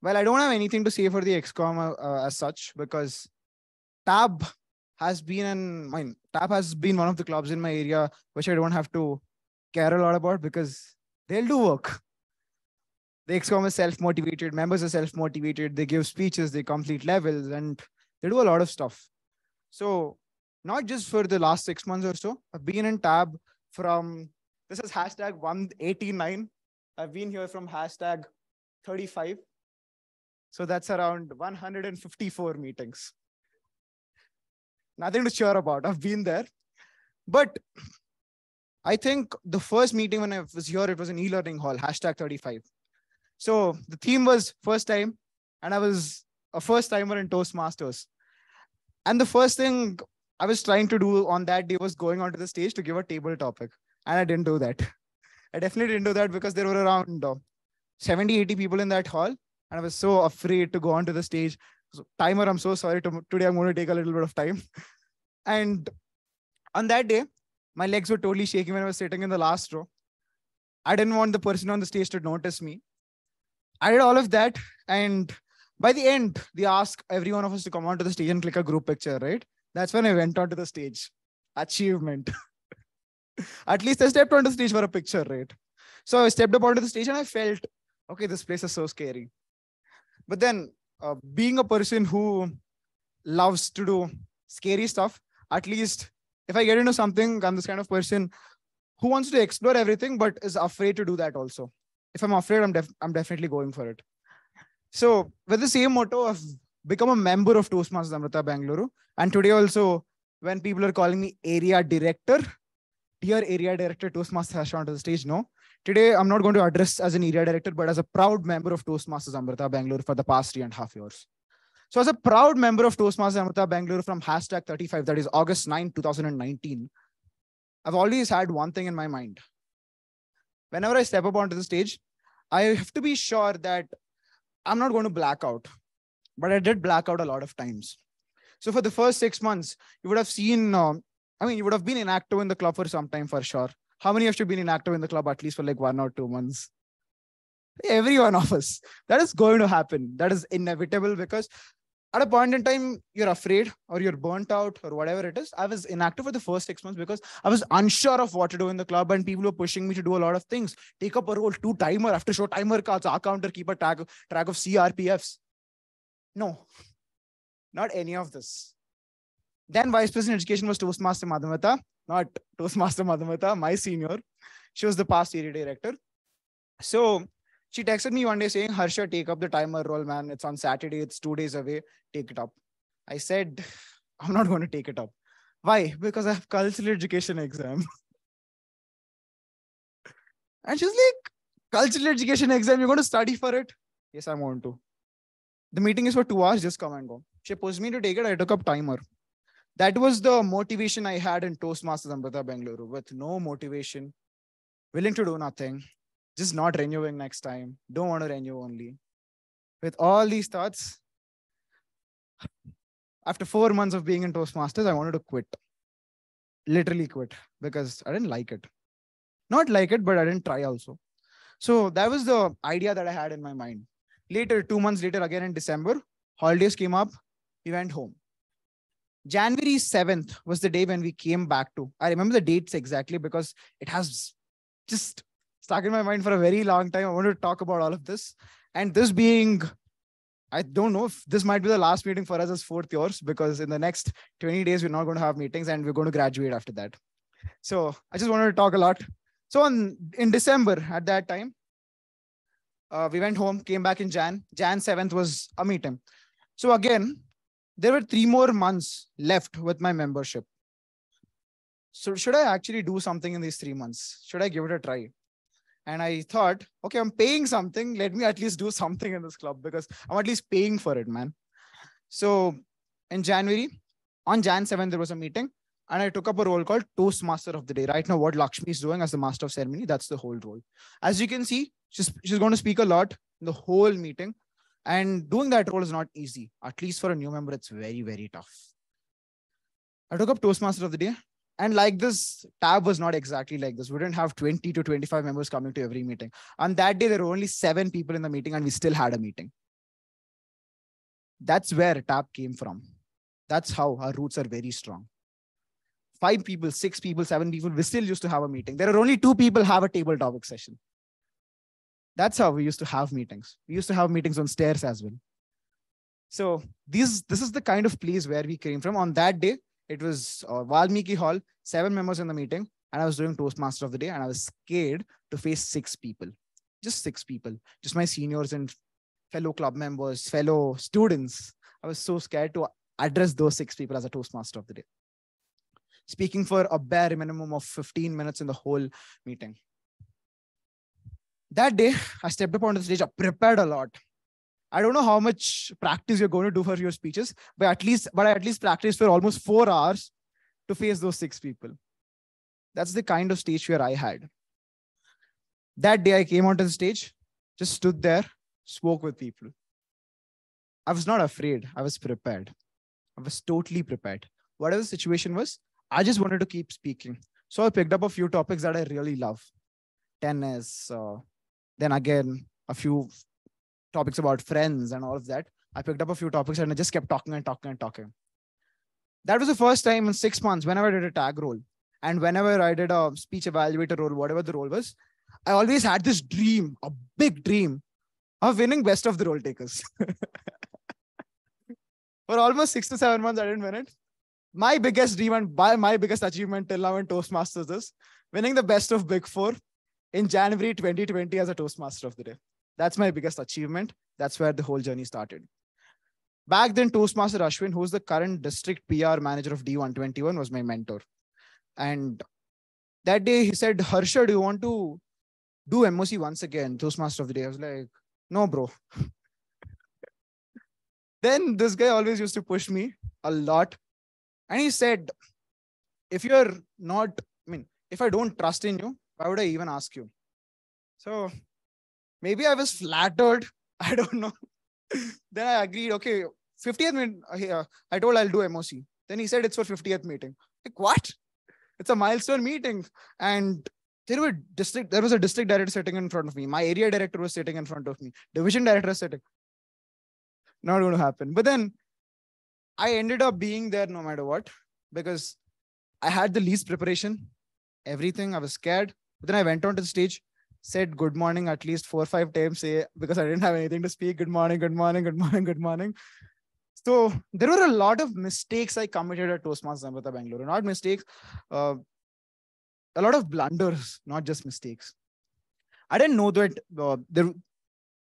Well, I don't have anything to say for the XCOM uh, uh, as such because Tab has been in mine. Tab has been one of the clubs in my area which I don't have to care a lot about because they'll do work. The XCOM is self-motivated, members are self-motivated, they give speeches, they complete levels, and they do a lot of stuff. So not just for the last six months or so, I've been in Tab from this is hashtag 189. I've been here from hashtag 35. So that's around 154 meetings. Nothing to cheer about. I've been there. But I think the first meeting when I was here, it was an e-learning hall, hashtag 35. So the theme was first time, and I was a first timer in Toastmasters. And the first thing I was trying to do on that day was going onto the stage to give a table topic and I didn't do that. I definitely didn't do that because there were around uh, 70, 80 people in that hall, and I was so afraid to go onto the stage. So, timer, I'm so sorry. To, today, I'm going to take a little bit of time. And on that day, my legs were totally shaking when I was sitting in the last row. I didn't want the person on the stage to notice me. I did all of that, and by the end, they asked every one of us to come onto the stage and click a group picture, right? That's when I went onto the stage. Achievement. (laughs) At least I stepped onto the stage for a picture, right? So I stepped up onto the stage and I felt, okay, this place is so scary. But then, uh, being a person who loves to do scary stuff, at least if I get into something, I'm this kind of person who wants to explore everything, but is afraid to do that also. If I'm afraid, I'm, def- I'm definitely going for it. So, with the same motto, I've become a member of Toastmasters Amrita Bangalore. And today, also, when people are calling me area director, dear area director Toastmasters has onto the stage. No, today I'm not going to address as an area director, but as a proud member of Toastmasters Amrita Bangalore for the past three and a half years. So as a proud member of Toastmasters Amrita Bangalore from hashtag 35, that is August 9, 2019, I've always had one thing in my mind. Whenever I step up onto the stage, I have to be sure that I'm not going to black out. But I did black out a lot of times. So for the first six months, you would have seen uh, I mean, you would have been inactive in the club for some time for sure. How many of you have been inactive in the club at least for like one or two months? Every one of us. That is going to happen. That is inevitable because at a point in time, you're afraid or you're burnt out or whatever it is. I was inactive for the first six months because I was unsure of what to do in the club, and people were pushing me to do a lot of things. Take up a role, two timer after show timer cards, our counter, keep a track, track of CRPFs. No, not any of this. Then vice president education was Toastmaster Madhumita, not Toastmaster Madhumita, my senior. She was the past area director. So she texted me one day saying, Harsha, take up the timer role, man. It's on Saturday, it's two days away. Take it up. I said, I'm not going to take it up. Why? Because I have cultural education exam. (laughs) and she's like, cultural education exam, you're going to study for it? Yes, I want to. The meeting is for two hours, just come and go. She pushed me to take it. I took up timer. That was the motivation I had in Toastmasters Amrita Bengaluru with no motivation, willing to do nothing, just not renewing next time. Don't want to renew only. With all these thoughts, after four months of being in Toastmasters, I wanted to quit. Literally quit because I didn't like it. Not like it, but I didn't try also. So that was the idea that I had in my mind. Later, two months later, again in December, holidays came up. We went home. January 7th was the day when we came back to. I remember the dates exactly because it has just stuck in my mind for a very long time. I want to talk about all of this. And this being, I don't know if this might be the last meeting for us as fourth years because in the next 20 days, we're not going to have meetings and we're going to graduate after that. So I just wanted to talk a lot. So on, in December at that time, uh, we went home, came back in Jan. Jan 7th was a meeting. So again, there were three more months left with my membership. So should I actually do something in these three months? Should I give it a try? And I thought, okay, I'm paying something. Let me at least do something in this club because I'm at least paying for it, man. So in January, on Jan 7, there was a meeting and I took up a role called Toastmaster of the Day. Right now, what Lakshmi is doing as the master of ceremony, that's the whole role. As you can see, she's, she's going to speak a lot in the whole meeting. And doing that role is not easy. At least for a new member, it's very, very tough. I took up Toastmaster of the Day. And like this tab was not exactly like this. We didn't have 20 to 25 members coming to every meeting. On that day, there were only seven people in the meeting, and we still had a meeting. That's where tab came from. That's how our roots are very strong. Five people, six people, seven people, we still used to have a meeting. There are only two people have a table topic session. That's how we used to have meetings. We used to have meetings on stairs as well. So these, this is the kind of place where we came from. On that day, it was uh, Valmiki Hall, seven members in the meeting, and I was doing Toastmaster of the day, and I was scared to face six people, just six people, just my seniors and fellow club members, fellow students. I was so scared to address those six people as a Toastmaster of the day. Speaking for a bare minimum of 15 minutes in the whole meeting. That day, I stepped up onto the stage, I prepared a lot. I don't know how much practice you're going to do for your speeches, but at least, but I at least practiced for almost four hours to face those six people. That's the kind of stage fear I had. That day I came onto the stage, just stood there, spoke with people. I was not afraid. I was prepared. I was totally prepared. Whatever the situation was, I just wanted to keep speaking. So I picked up a few topics that I really love. Tennis, uh, then again, a few topics about friends and all of that. I picked up a few topics and I just kept talking and talking and talking. That was the first time in six months, whenever I did a tag role and whenever I did a speech evaluator role, whatever the role was, I always had this dream, a big dream of winning best of the role takers. (laughs) For almost six to seven months, I didn't win it. My biggest dream and by my biggest achievement till now in Toastmasters is winning the best of Big Four in January 2020 as a Toastmaster of the Day. That's my biggest achievement. That's where the whole journey started. Back then, Toastmaster Ashwin, who's the current district PR manager of D121, was my mentor. And that day he said, Harsha, do you want to do MOC once again, Toastmaster of the Day? I was like, no, bro. (laughs) then this guy always used to push me a lot. And he said, if you're not, I mean, if I don't trust in you, why would I even ask you? So maybe I was flattered. (laughs) I don't know. then I agreed, okay, 50th minute, uh, I told I'll do MOC. Then he said it's for 50th meeting. Like, what? It's a milestone meeting. And there were district, there was a district director sitting in front of me. My area director was sitting in front of me. Division director was sitting. Not going to happen. But then I ended up being there no matter what because I had the least preparation, everything. I was scared. But then I went onto the stage, said good morning at least four or five times say, because I didn't have anything to speak. Good morning, good morning, good morning, good morning. So there were a lot of mistakes I committed at Toastmasters Amrita Bangalore. Not mistakes, uh, a lot of blunders, not just mistakes. I didn't know that uh, there,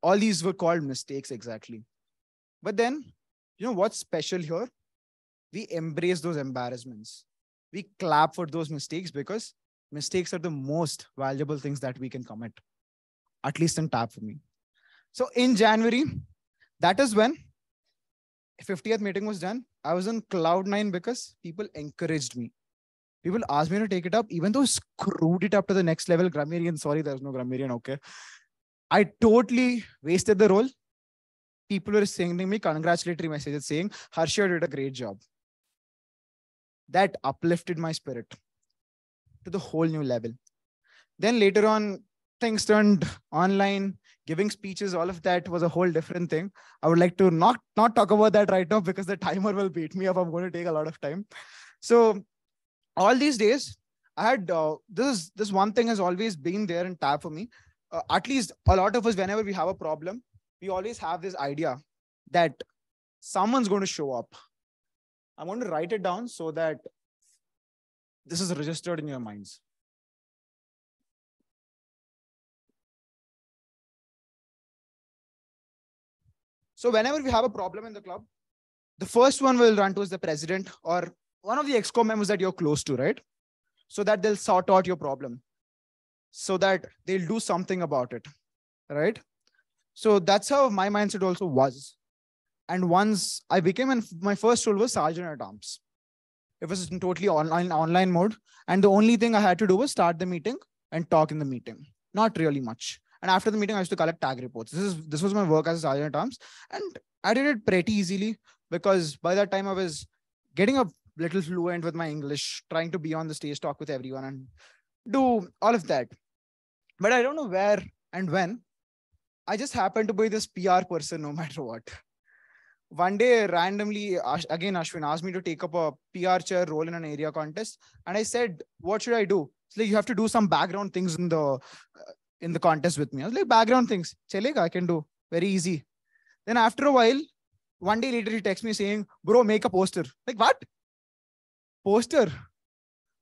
all these were called mistakes exactly. But then, you know what's special here? We embrace those embarrassments. We clap for those mistakes because mistakes are the most valuable things that we can commit, at least in TAB for me. So in January, that is when 50th meeting was done. I was on cloud nine because people encouraged me. People asked me to take it up, even though I screwed it up to the next level. Grammarian, sorry, there's no grammarian. Okay. I totally wasted the role. People were sending me congratulatory messages saying, Harsha did a great job. That uplifted my spirit to the whole new level. Then later on, things turned online, giving speeches, all of that was a whole different thing. I would like to not, not talk about that right now because the timer will beat me up. I'm going to take a lot of time. So all these days, I had uh, this is this one thing has always been there in tab for me. Uh, at least a lot of us, whenever we have a problem, we always have this idea that someone's going to show up. I'm going to write it down so that this is registered in your minds. So whenever we have a problem in the club, the first one we'll run to is the president or one of the exco members that you're close to, right? So that they'll sort out your problem, so that they'll do something about it, right? So that's how my mindset also was. And once I became, in, my first role was sergeant at arms. It was in totally online online mode, and the only thing I had to do was start the meeting and talk in the meeting. Not really much. And after the meeting, I used to collect tag reports. This is this was my work as a sergeant at arms, and I did it pretty easily because by that time I was getting a little fluent with my English, trying to be on the stage, talk with everyone, and do all of that. But I don't know where and when. I just happened to be this PR person no (laughs) matter what. One day, randomly, again, Ashwin asked me to take up a PR chair role in an area contest. And I said, What should I do? It's like you have to do some background things in the in the contest with me. I was like, background things. Chalega, I can do. Very easy. Then after a while, one day later, he texts me saying, Bro, make a poster. Like, what? Poster?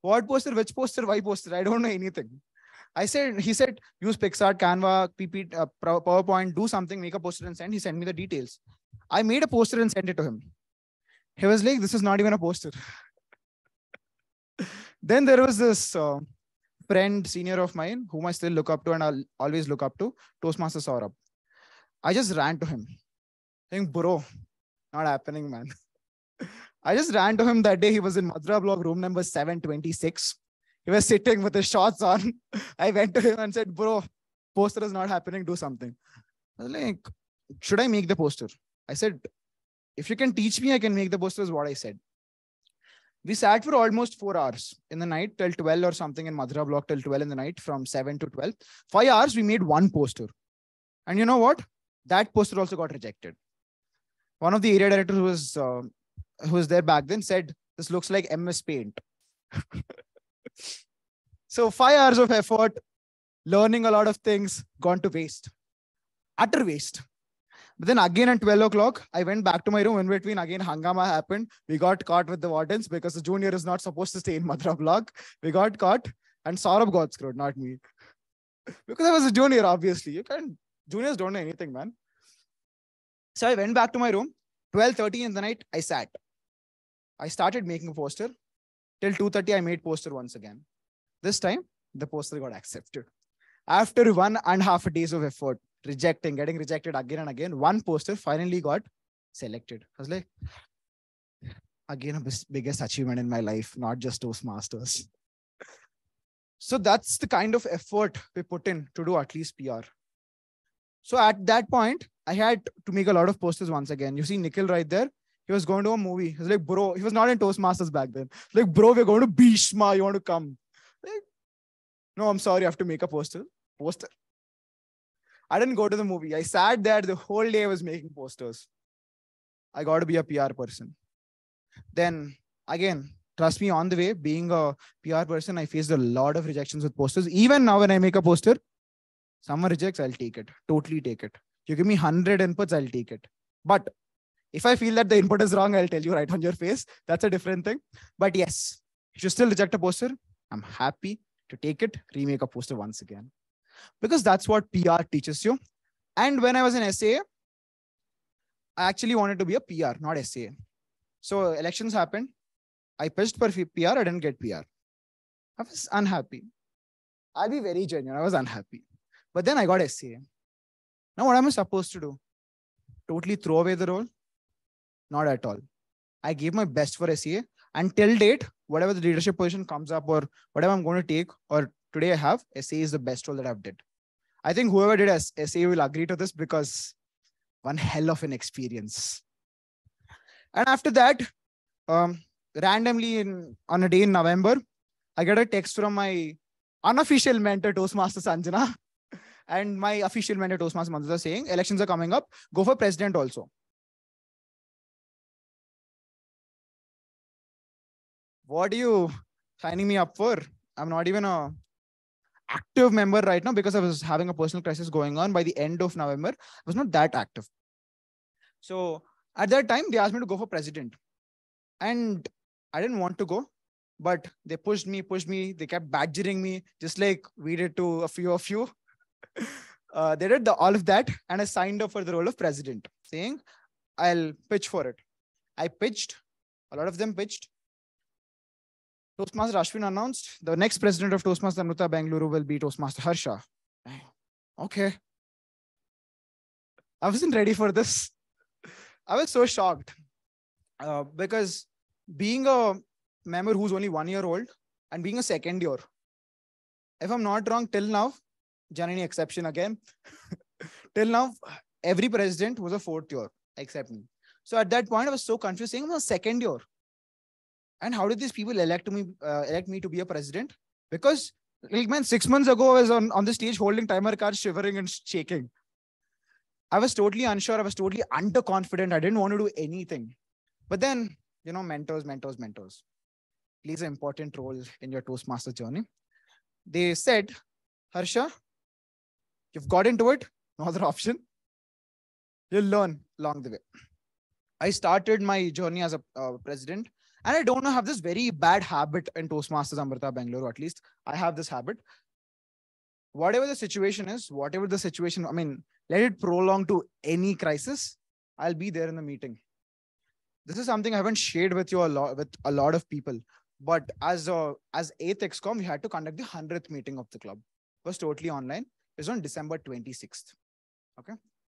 What poster? Which poster? Why poster? I don't know anything. I said, he said, use PicsArt, Canva, PP, uh, PowerPoint, do something, make a poster and send. He sent me the details. I made a poster and sent it to him. He was like, this is not even a poster. (laughs) then there was this uh, friend, senior of mine, whom I still look up to and I'll always look up to, Toastmaster Saurabh. I just ran to him, saying, bro, not happening, man. (laughs) I just ran to him that day. He was in Madra block, room number 726. He was sitting with his shorts on. (laughs) I went to him and said, Bro, poster is not happening. Do something. I was like, Should I make the poster? I said, If you can teach me, I can make the poster, is what I said. We sat for almost four hours in the night till 12 or something in Madra block till 12 in the night from 7 to 12. Five hours, we made one poster. And you know what? That poster also got rejected. One of the area directors who was, uh, who was there back then said, This looks like MS Paint. (laughs) so five hours of effort, learning a lot of things, gone to waste. Utter waste. But then again at 12 o'clock, I went back to my room. In between, again, hangama happened. We got caught with the wardens because the junior is not supposed to stay in (laughs) Madra block. We got caught and Saurabh got screwed, not me. (laughs) because I was a junior, obviously. You can't, juniors don't know anything, man. So I went back to my room. 12.30 in the night, I sat. I started making a poster. Till 2.30, I made poster once again. This time, the poster got accepted. After one and a half days of effort, rejecting, getting rejected again and again, one poster finally got selected. I was like, again, a biggest achievement in my life, not just Toastmasters. So that's the kind of effort we put in to do at least PR. So at that point, I had to make a lot of posters once again. You see Nikhil right there. He was going to a movie. He was like, bro, he was not in Toastmasters back then. Like, bro, we're going to Bhishma. You want to come? Like, no, I'm sorry. I have to make a poster. Poster. I didn't go to the movie. I sat there the whole day I was making posters. I got to be a PR person. Then again, trust me, on the way, being a PR person, I faced a lot of rejections with posters. Even now, when I make a poster, someone rejects, I'll take it. Totally take it. You give me 100 inputs, I'll take it. But if I feel that the input is wrong, I'll tell you right on your face. That's a different thing. But yes, if you still reject a poster, I'm happy to take it, remake a poster once again. Because that's what PR teaches you. And when I was in SA, I actually wanted to be a PR, not SA. So elections happened. I pitched for PR, I didn't get PR. I was unhappy. I'll be very genuine. I was unhappy. But then I got SA. Now, what am I supposed to do? Totally throw away the role? Not at all. I gave my best for SA. Until date, whatever the leadership position comes up or whatever I'm going to take, or today I have, SA is the best role that I've did. I think whoever did SA will agree to this because one hell of an experience. And after that, um, randomly in on a day in November, I get a text from my unofficial mentor, Toastmaster Sanjana, (laughs) and my official mentor, Toastmaster Manzuta, saying elections are coming up, go for president also. What are you signing me up for? I'm not even a active member right now because I was having a personal crisis going on by the end of November. I was not that active. So at that time, they asked me to go for president. And I didn't want to go, but they pushed me, pushed me. They kept badgering me, just like we did to a few of you. (laughs) uh, they did the, all of that. And I signed up for the role of president, saying, I'll pitch for it. I pitched. A lot of them pitched. Toastmaster Ashwin announced the next president of Toastmaster Amrita Bangalore will be Toastmaster Harsha. Okay. I wasn't ready for this. I was so shocked uh, because being a member who's only one year old and being a second year, if I'm not wrong, till now, Janani exception again, (laughs) till now, every president was a fourth year except me. So at that point, I was so confused saying I'm a second year. And how did these people elect me uh, elect me to be a president? Because like man, six months ago I was on, on the stage holding timer cards, shivering and shaking. I was totally unsure. I was totally underconfident. I didn't want to do anything. But then, you know, mentors, mentors, mentors plays an important role in your Toastmaster journey. They said, Harsha, you've got into it, no other option. You'll learn along the way. I started my journey as a uh, president and I don't know, have this very bad habit in Toastmasters Amrita Bangalore, at least I have this habit. Whatever the situation is, whatever the situation, I mean, let it prolong to any crisis, I'll be there in the meeting. This is something I haven't shared with you a lot with a lot of people. But as a as 8th ExCom, we had to conduct the 100th meeting of the club. It was totally online. It was on December 26th. Okay.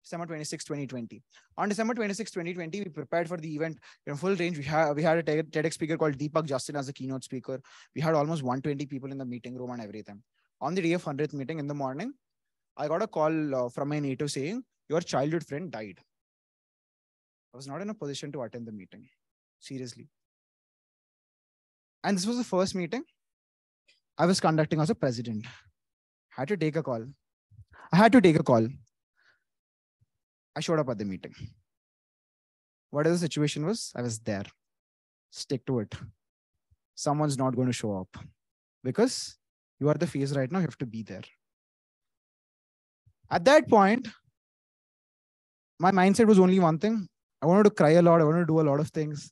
December 26, 2020. On December 26, 2020, we prepared for the event in full range. We had we had a TEDx speaker called Deepak Justin as a keynote speaker. We had almost 120 people in the meeting room and everything. On the day of 100th meeting in the morning, I got a call uh, from my native saying, Your childhood friend died. I was not in a position to attend the meeting. Seriously. And this was the first meeting I was conducting as a president. I had to take a call. I had to take a call. I showed up at the meeting. Whatever the situation was, I was there. Stick to it. Someone's not going to show up because you are the face right now. You have to be there. At that point, my mindset was only one thing. I wanted to cry a lot. I wanted to do a lot of things.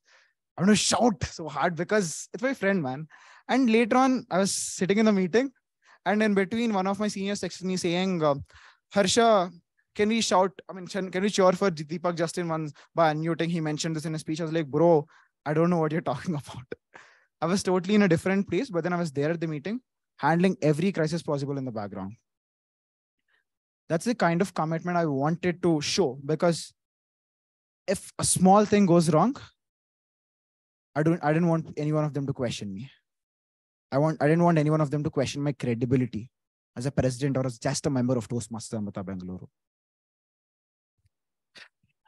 I wanted to shout (laughs) so hard because it's my friend, man. And later on, I was sitting in the meeting, and in between, one of my seniors texted me saying, uh, Harsha, can we shout? I mean, can, we cheer for Deepak Justin once by unmuting? He mentioned this in a speech. I was like, bro, I don't know what you're (laughs) talking about. I was totally in a different place, but then I was there at the meeting, handling every crisis possible in the background. That's the kind of commitment I wanted to show because if a small thing goes wrong, I don't I didn't want any one of them to question me. I want I didn't want any one of them to question my credibility as a president or as just a member of Toastmasters Amrita Bengaluru.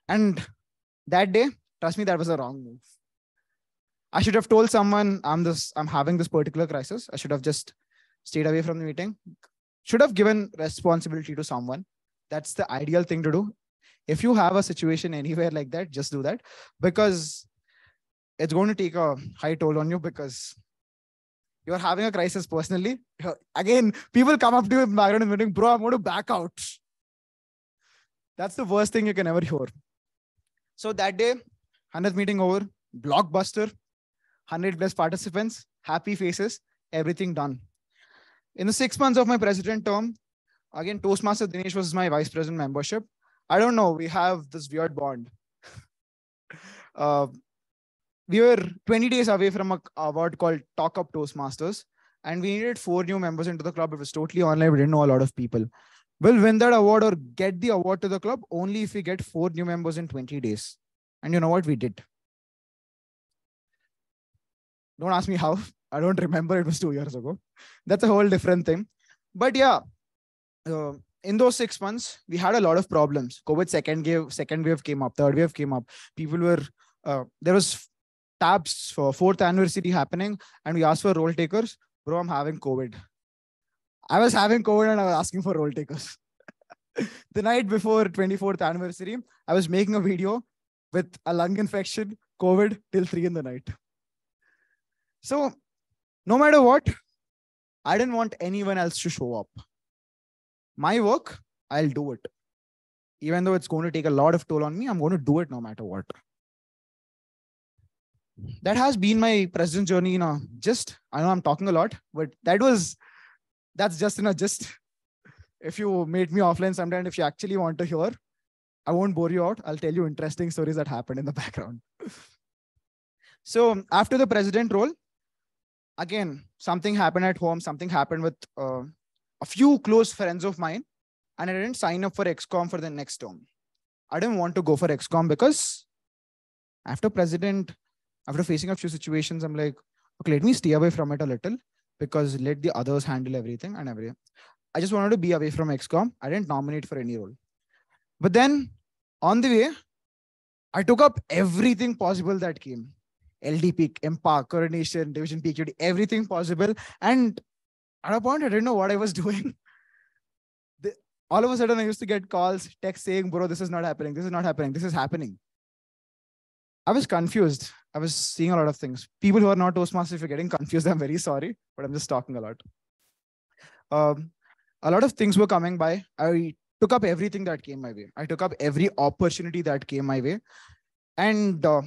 And that day, trust me, that was a wrong move. I should have told someone I'm this, I'm having this particular crisis. I should have just stayed away from the meeting. Should have given responsibility to someone. That's the ideal thing to do. If you have a situation anywhere like that, just do that. Because it's going to take a high toll on you because you're having a crisis personally. Again, people come up to you in background meeting, bro, I'm going to back out. That's the worst thing you can ever hear. So that day, 100th meeting over, blockbuster, 100 plus participants, happy faces, everything done. In the six months of my president term, again, Toastmaster Dinesh was my vice president membership. I don't know, we have this weird bond. (laughs) uh, we were 20 days away from a award called Talk Up Toastmasters, and we needed four new members into the club. It was totally online. We didn't know a lot of people. We'll win that award or get the award to the club only if we get four new members in 20 days. And you know what we did? Don't ask me how. (laughs) I don't remember. It was two years ago. That's a whole different thing. But yeah, uh, in those six months, we had a lot of problems. COVID second wave, second wave came up, third wave came up. People were uh, there was tabs for fourth anniversary happening, and we asked for role takers. Bro, I'm having COVID. I was having COVID and I was asking for role takers. (laughs) the night before 24th anniversary, I was making a video with a lung infection, COVID till three in the night. So, no matter what, I didn't want anyone else to show up. My work, I'll do it. Even though it's going to take a lot of toll on me, I'm going to do it no matter what that has been my president journey you know just i know i'm talking a lot but that was that's just you know just (laughs) if you meet me offline sometime if you actually want to hear i won't bore you out. I'll tell you interesting stories that happened in the (laughs) background. So after the president role again something happened at home something happened with uh, a few close friends of mine and i didn't sign up for excom for the next term. I didn't want to go for excom because after president after facing a few situations, I'm like, okay, let me stay away from it a little because let the others handle everything and everything. I just wanted to be away from XCOM. I didn't nominate for any role. But then on the way, I took up everything possible that came. LDP, MPA, Coronation, Division PQD, everything possible. And at a point, I didn't know what I was (laughs) doing. All of a sudden, I used to get calls, text saying, bro, this is not happening. This is not happening. This is happening. I was confused. I was seeing a lot of things. People who are not Toastmasters, if you're getting confused, (laughs) I'm very sorry, but I'm just talking a lot. Um, a lot of things were coming by. I took up everything that came my way. I took up every opportunity that came my way. And uh,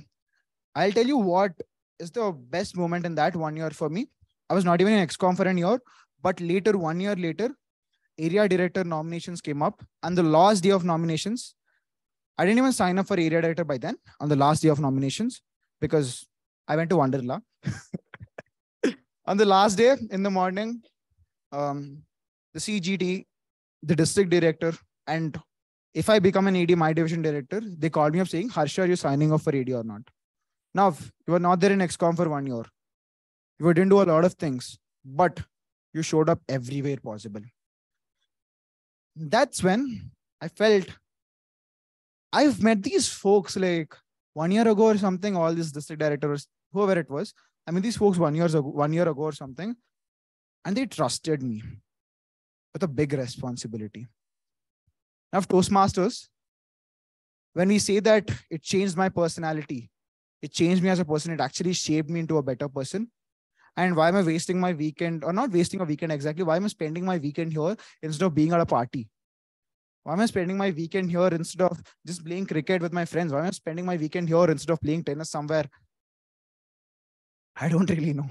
I'll tell you what is the best moment in that one year for me. I was not even in XCOM for an year, but later, one year later, area director nominations came up. And the last day of nominations, I didn't even sign up for area director by then on the last day of nominations because I went to Wonderla. (laughs) on the last day in the morning, um, the CGT, the district director, and if I become an AD, my division director, they called me up saying, Harsha, are you signing up for AD or not? Now, you were not there in XCOM for one year. You didn't do a lot of things, but you showed up everywhere possible. That's when I felt I've met these folks like one year ago or something, all these district directors, whoever it was. I mean, these folks one years ago, one year ago or something, and they trusted me with a big responsibility. Now, Toastmasters, when we say that it changed my personality, it changed me as a person, it actually shaped me into a better person. And why am I wasting my weekend, or not wasting a weekend exactly? Why am I spending my weekend here instead of being at a party? Why am I spending my weekend here instead of just playing cricket with my friends? Why am I spending my weekend here instead of playing tennis somewhere? I don't really know.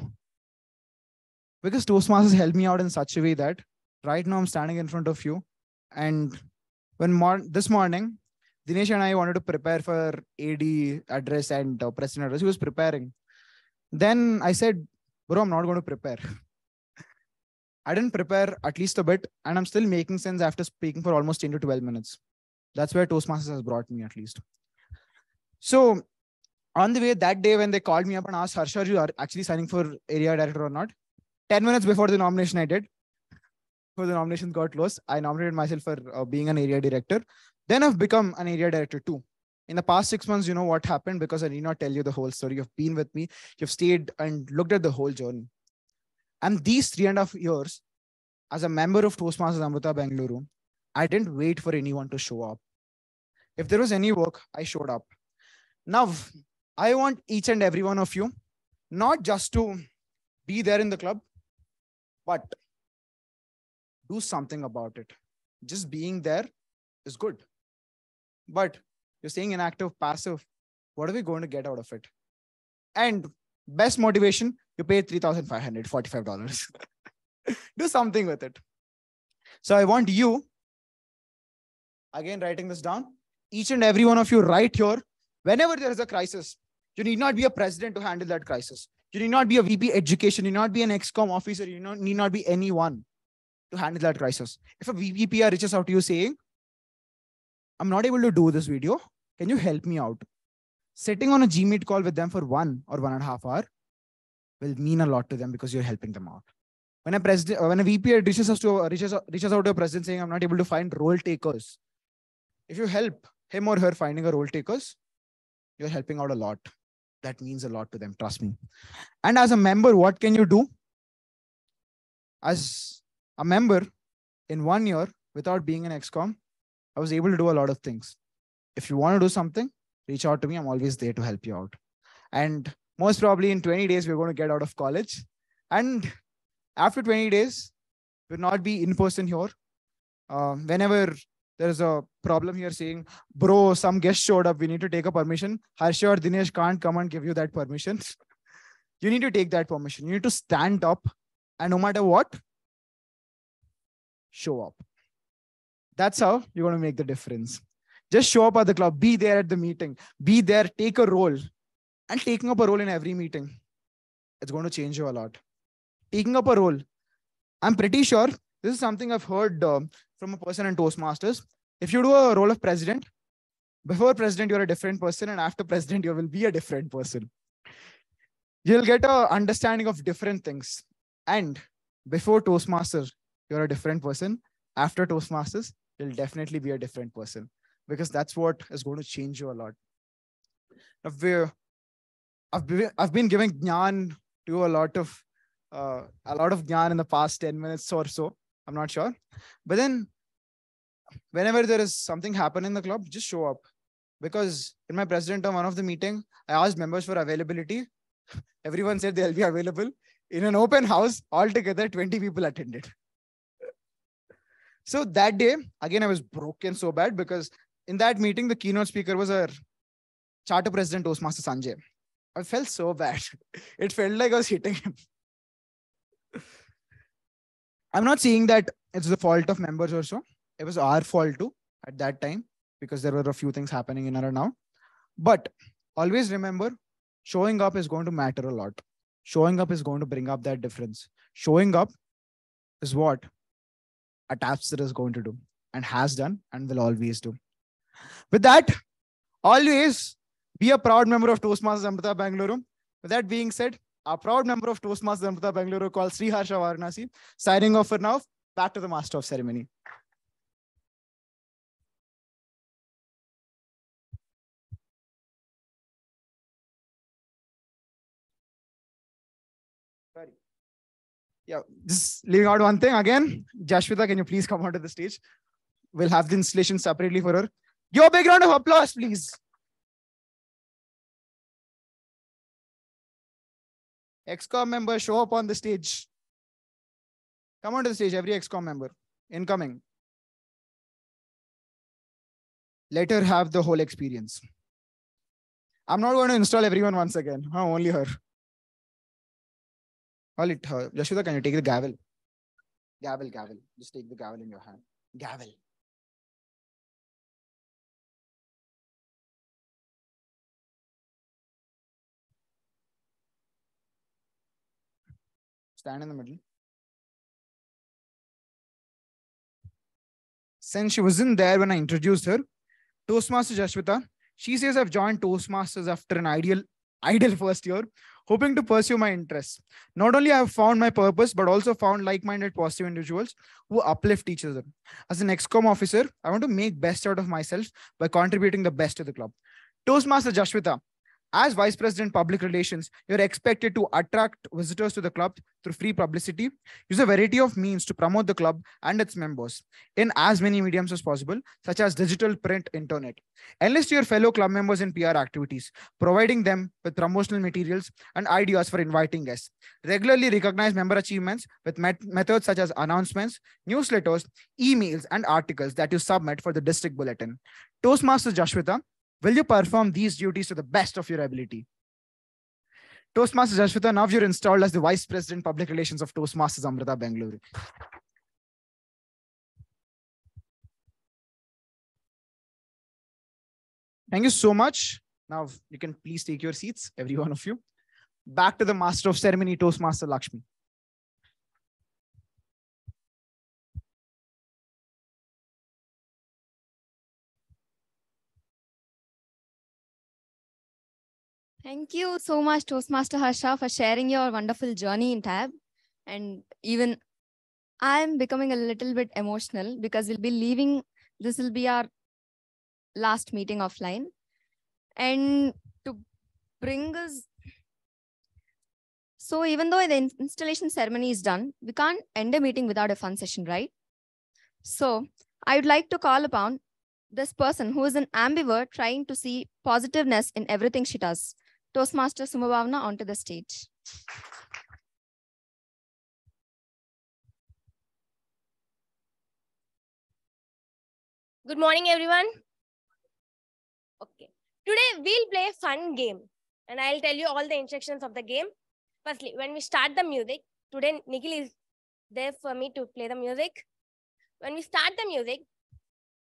Because Toastmasters helped me out in such a way that right now I'm standing in front of you. And when mor- this morning, Dinesh and I wanted to prepare for AD address and uh, president address. He was preparing. Then I said, Bro, I'm not going to prepare. I didn't prepare at least a bit, and I'm still making sense after speaking for almost 10 to 12 minutes. That's where Toastmasters has brought me at least. So on the way that day when they called me up and asked Harsha, you are actually signing for area director or not? 10 minutes before the nomination I did. Before the nomination got closed, I nominated myself for uh, being an area director. Then I've become an area director too. In the past six months, you know what happened because I need not tell you the whole story. You've been with me, you've stayed and looked at the whole journey. And these three and a half years, as a member of Toastmasters Amrita Bengaluru, I didn't wait for anyone to show up. If there was any work, I showed up. Now, I want each and every one of you not just to be there in the club, but do something about it. Just being there is good. But you're saying inactive, passive. What are we going to get out of it? And best motivation, you pay $3,545. (laughs) do something with it. So I want you, again, writing this down. Each and every one of you, right here, whenever there is a crisis, you need not be a president to handle that crisis. You need not be a VP education. You need not be an ExCom officer. You need not be anyone to handle that crisis. If a VPR reaches out to you saying, I'm not able to do this video, can you help me out? Sitting on a Gmeet call with them for one or one and a half hour will mean a lot to them because you're helping them out. When a president, uh, when a VP reaches us to reaches, reaches out to a president saying, "I'm not able to find role takers," if you help him or her finding a role takers, you're helping out a lot. That means a lot to them. Trust me. And as a member, what can you do? As a member, in one year, without being an ExCom, I was able to do a lot of things. If you want to do something, reach out to me. I'm always there to help you out. And most probably in 20 days, we're going to get out of college. And after 20 days, we'll not be in person here. Uh, whenever there's a problem here saying, bro, some guest showed up, we need to take a permission. Harsha or Dinesh can't come and give you that permission. (laughs) you need to take that permission. You need to stand up and no matter what, show up. That's how you're going to make the difference. Just show up at the club, be there at the meeting, be there, take a role. And taking up a role in every meeting, it's going to change you a lot. Taking up a role, I'm pretty sure this is something I've heard uh, from a person in Toastmasters. If you do a role of president, before president, you're a different person, and after president, you will be a different person. You'll get a understanding of different things. And before Toastmasters, you're a different person. After Toastmasters, you'll definitely be a different person because that's what is going to change you a lot. Been, I've been, I've been giving Gyan to a lot of uh, a lot of Gyan in the past 10 minutes or so. I'm not sure. But then whenever there is something happen in the club, just show up. Because in my president term, one of the meeting, I asked members for availability. Everyone said they'll be available. In an open house, altogether 20 people attended. So that day, again, I was broken so bad because in that meeting, the keynote speaker was our charter president, Toastmaster Sanjay. I felt so bad. (laughs) It felt like I was hitting him. I'm not saying that it's the fault of members or so. It was our fault too at that time because there were a few things happening in and now. But always remember, showing up is going to matter a lot. Showing up is going to bring up that difference. Showing up is what a tabster is going to do and has done and will always do. With that, always be a proud member of Toastmasters Amrita Bangalore. With that being said, a proud member of Toastmasters Amrita Bangalore called Sri Harsha Varanasi. Signing off for now. Back to the master of ceremony. Sorry. Yeah, just leaving out one thing again. Jashwita, can you please come onto the stage? We'll have the installation separately for her. A big round of applause, please. ExCom member, show up on the stage. Come onto the stage, every ExCom member. Incoming. Let her have the whole experience. I'm not going to install everyone once again. Oh, only her. All it her. Yashoda, can you take the gavel? Gavel, gavel. Just take the gavel in your hand. Gavel. Stand in the middle. Since she wasn't there when I introduced her, Toastmaster Jashwita, she says I've joined Toastmasters after an ideal, ideal first year, hoping to pursue my interests. Not only I have found my purpose, but also found like-minded positive individuals who uplift each other. As an ExCom officer, I want to make best out of myself by contributing the best to the club. Toastmaster Jashwita, As Vice President Public Relations, you're expected to attract visitors to the club through free publicity, use a variety of means to promote the club and its members in as many mediums as possible, such as digital, print, internet. Enlist your fellow club members in PR activities, providing them with promotional materials and ideas for inviting guests. Regularly recognize member achievements with met- methods such as announcements, newsletters, emails, and articles that you submit for the district bulletin. Toastmaster Jashwita, will you perform these duties to the best of your ability? Toastmasters Jashwita, now you're installed as the Vice President Public Relations of Toastmasters Amrita Bengaluru. Thank you so much. Now you can please take your seats, every one of you. Back to the Master of Ceremony, Toastmaster Lakshmi. Thank you so much, Toastmaster Harsha, for sharing your wonderful journey in TAB. And even I'm becoming a little bit emotional because we'll be leaving. This will be our last meeting offline. And to bring us. So, even though the installation ceremony is done, we can't end a meeting without a fun session, right? So, I would like to call upon this person who is an ambivert trying to see positiveness in everything she does. Toastmaster Sumabhavna onto the stage. Good morning, everyone. Okay. Today we'll play a fun game and I'll tell you all the instructions of the game. Firstly, when we start the music, today Nikhil is there for me to play the music. When we start the music,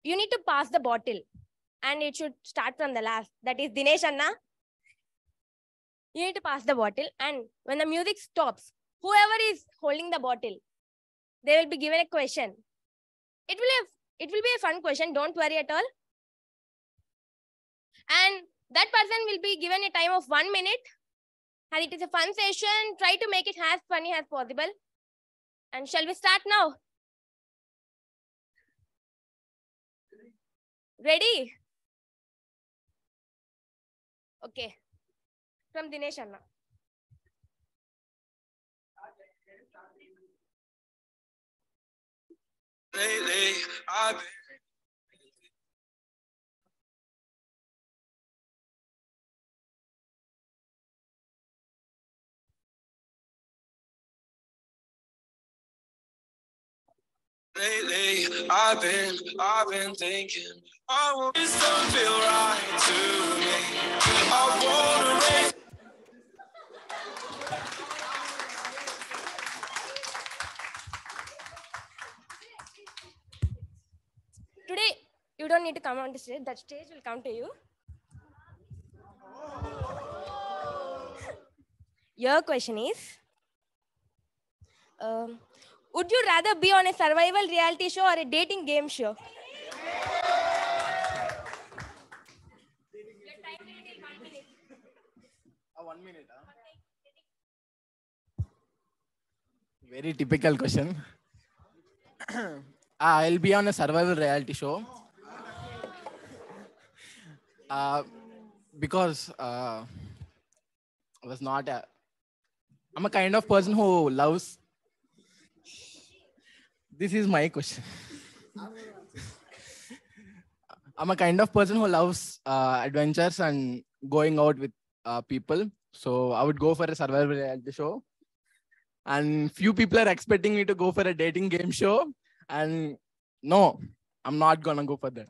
you need to pass the bottle and it should start from the last. That is Dinesh Anna. You need to pass the bottle and when the music stops, whoever is holding the bottle, they will be given a question. It will have it will be a fun question. Don't worry at all. And that person will be given a time of one minute. And it is a fun session. Try to make it as funny as possible. And shall we start now? Ready? Okay. From Dinesh Anna. Lately, I've been Lately, I've been, I've been thinking, I want this don't feel right to me. I wanna raise Today, you don't need to come on the stage. That stage will come to you. Your question is um, Would you rather be on a survival reality show or a dating game show? Ah, ah. Very typical question. (clears throat) Ah, I'll be on a survival reality show. Uh, because uh, I was not a. I'm a kind of person who loves. This is my question. (laughs) I'm a kind of person who loves uh, adventures and going out with uh, people. So I would go for a survival reality show and few people are expecting me to go for a dating game show and no i'm not gonna go for that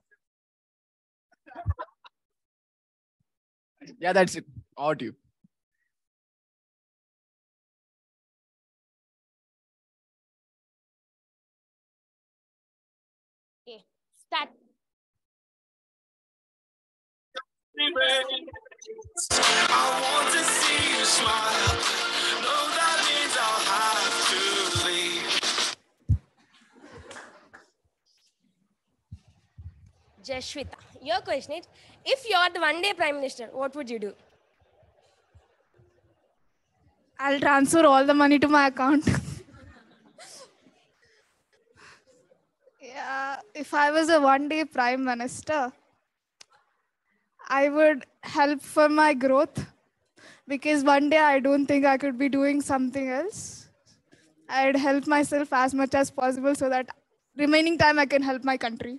yeah that's it out you Okay, start. I want to see you smile. No, that means I'll have to leave. Jashwita, your question is If you are the one day prime minister, what would you do? I'll transfer all the money to my account. yeah, if I was a one day prime minister, I would help for my growth because one day I don't think I could be doing something else. I'd help myself as much as possible so that remaining time I can help my country.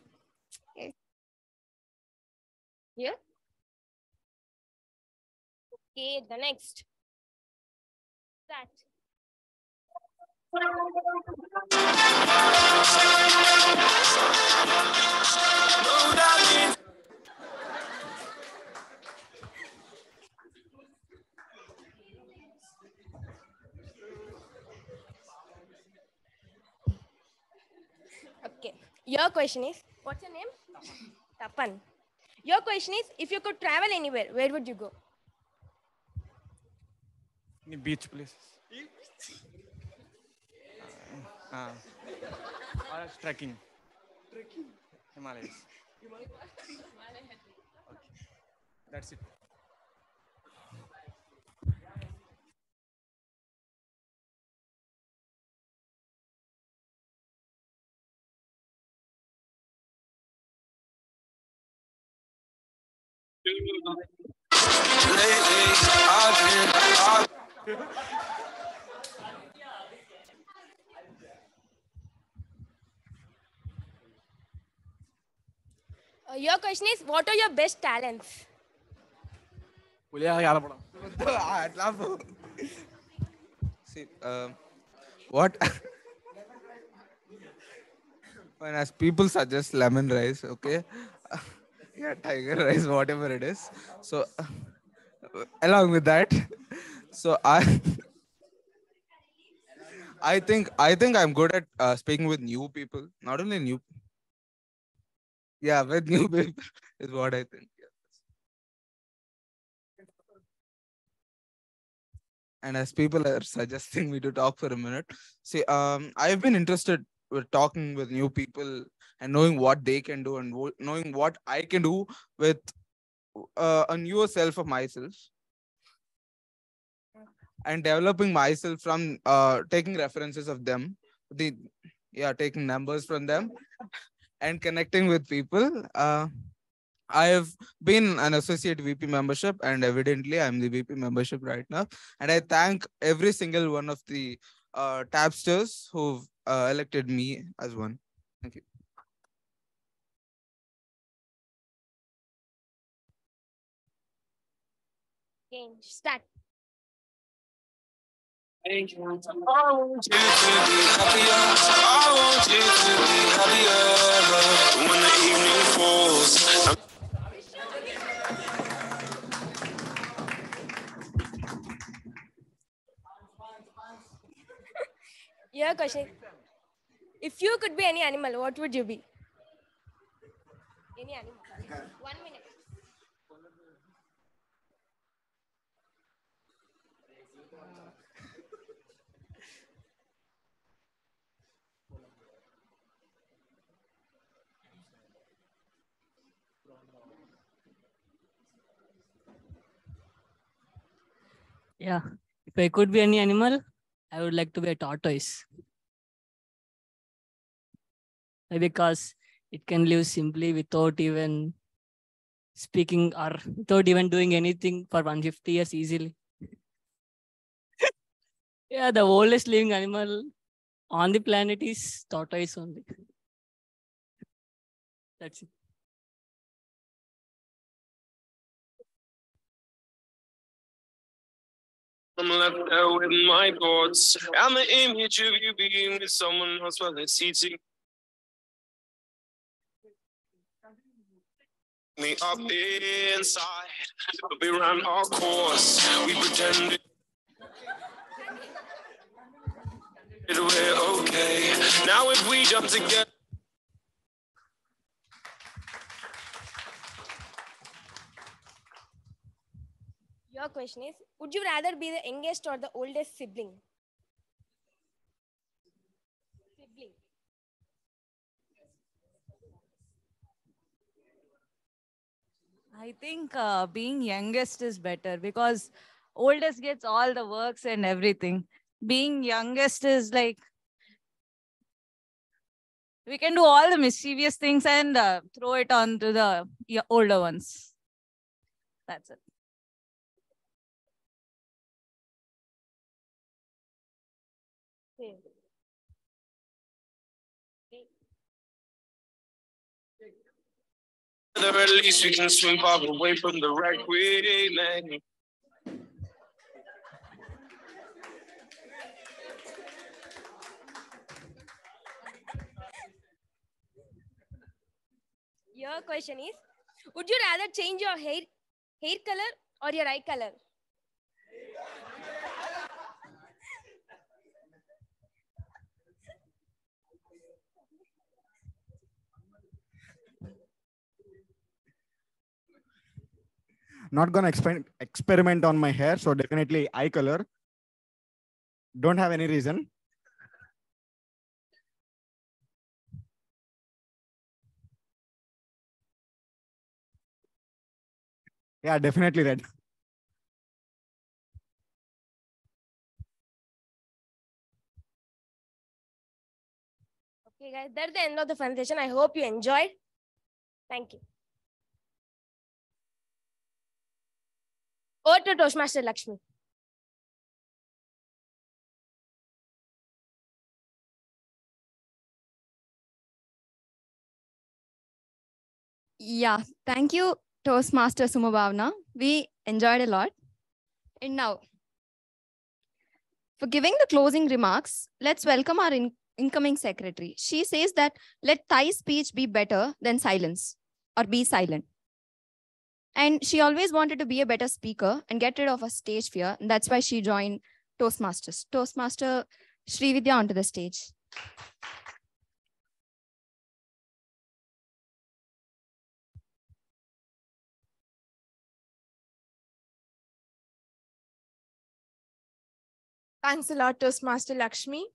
Yeah. Okay, the next. That. Okay. Your question is, what's your name? Tapan. Your question is, if you could travel anywhere, where would you go? Any beach places? Uh, uh, or else trekking. Trekking. Himalayas. Okay. That's it. Your question is, what are your best talents? See, uh, what? when as people suggest lemon rice, okay. Yeah, tiger rice, whatever it is. So, along with that, so I, I think I think I'm good at uh, speaking with new people. Not only new, yeah, with new (laughs) people is what I think. and as people are suggesting me to talk for a minute see um i've been interested with talking with new people and knowing what they can do and knowing what i can do with uh, a newer self of myself and developing myself from uh, taking references of them the yeah taking numbers from them and connecting with people uh, I have been an associate VP membership, and evidently I'm the VP membership right now. And I thank every single one of the uh, tabsters who've uh, elected me as one. Thank you. Okay, start. I want you to be happier. I want you to be happier. When the evening falls. I'm (laughs) Your question. If you could be any animal, what would you be? Any animal. One minute. Yeah. If I could be any animal, I would like to be a tortoise. Because it can live simply without even speaking or without even doing anything for 150 years easily. (laughs) yeah, the oldest living animal on the planet is tortoise only. That's it. I'm left there with my thoughts. I'm the image of you being with someone else while it's eating me up inside. But we ran our course. We pretended we're okay. Now if we jump together. Your question is, would you rather be the youngest or the oldest sibling? Sibling. I think uh, being youngest is better because oldest gets all the works and everything. Being youngest is like we can do all the mischievous things and uh, throw it on to the older ones. That's it. Together, at least we can swim far away from the right way lane. Your question is Would you rather change your hair, hair color or your eye color? Not gonna exper- experiment on my hair, so definitely eye color. Don't have any reason. Yeah, definitely red. Okay, guys, that's the end of the fun session. I hope you enjoyed. Thank you. Over to Toastmaster Lakshmi. Yeah, thank you, Toastmaster Sumabhavna. We enjoyed a lot. And now, for giving the closing remarks, let's welcome our in- incoming secretary. She says that let thy speech be better than silence or be silent. And she always wanted to be a better speaker and get rid of her stage fear. And that's why she joined Toastmasters. Toastmaster Srividya onto the stage. Thanks a lot, Toastmaster Lakshmi.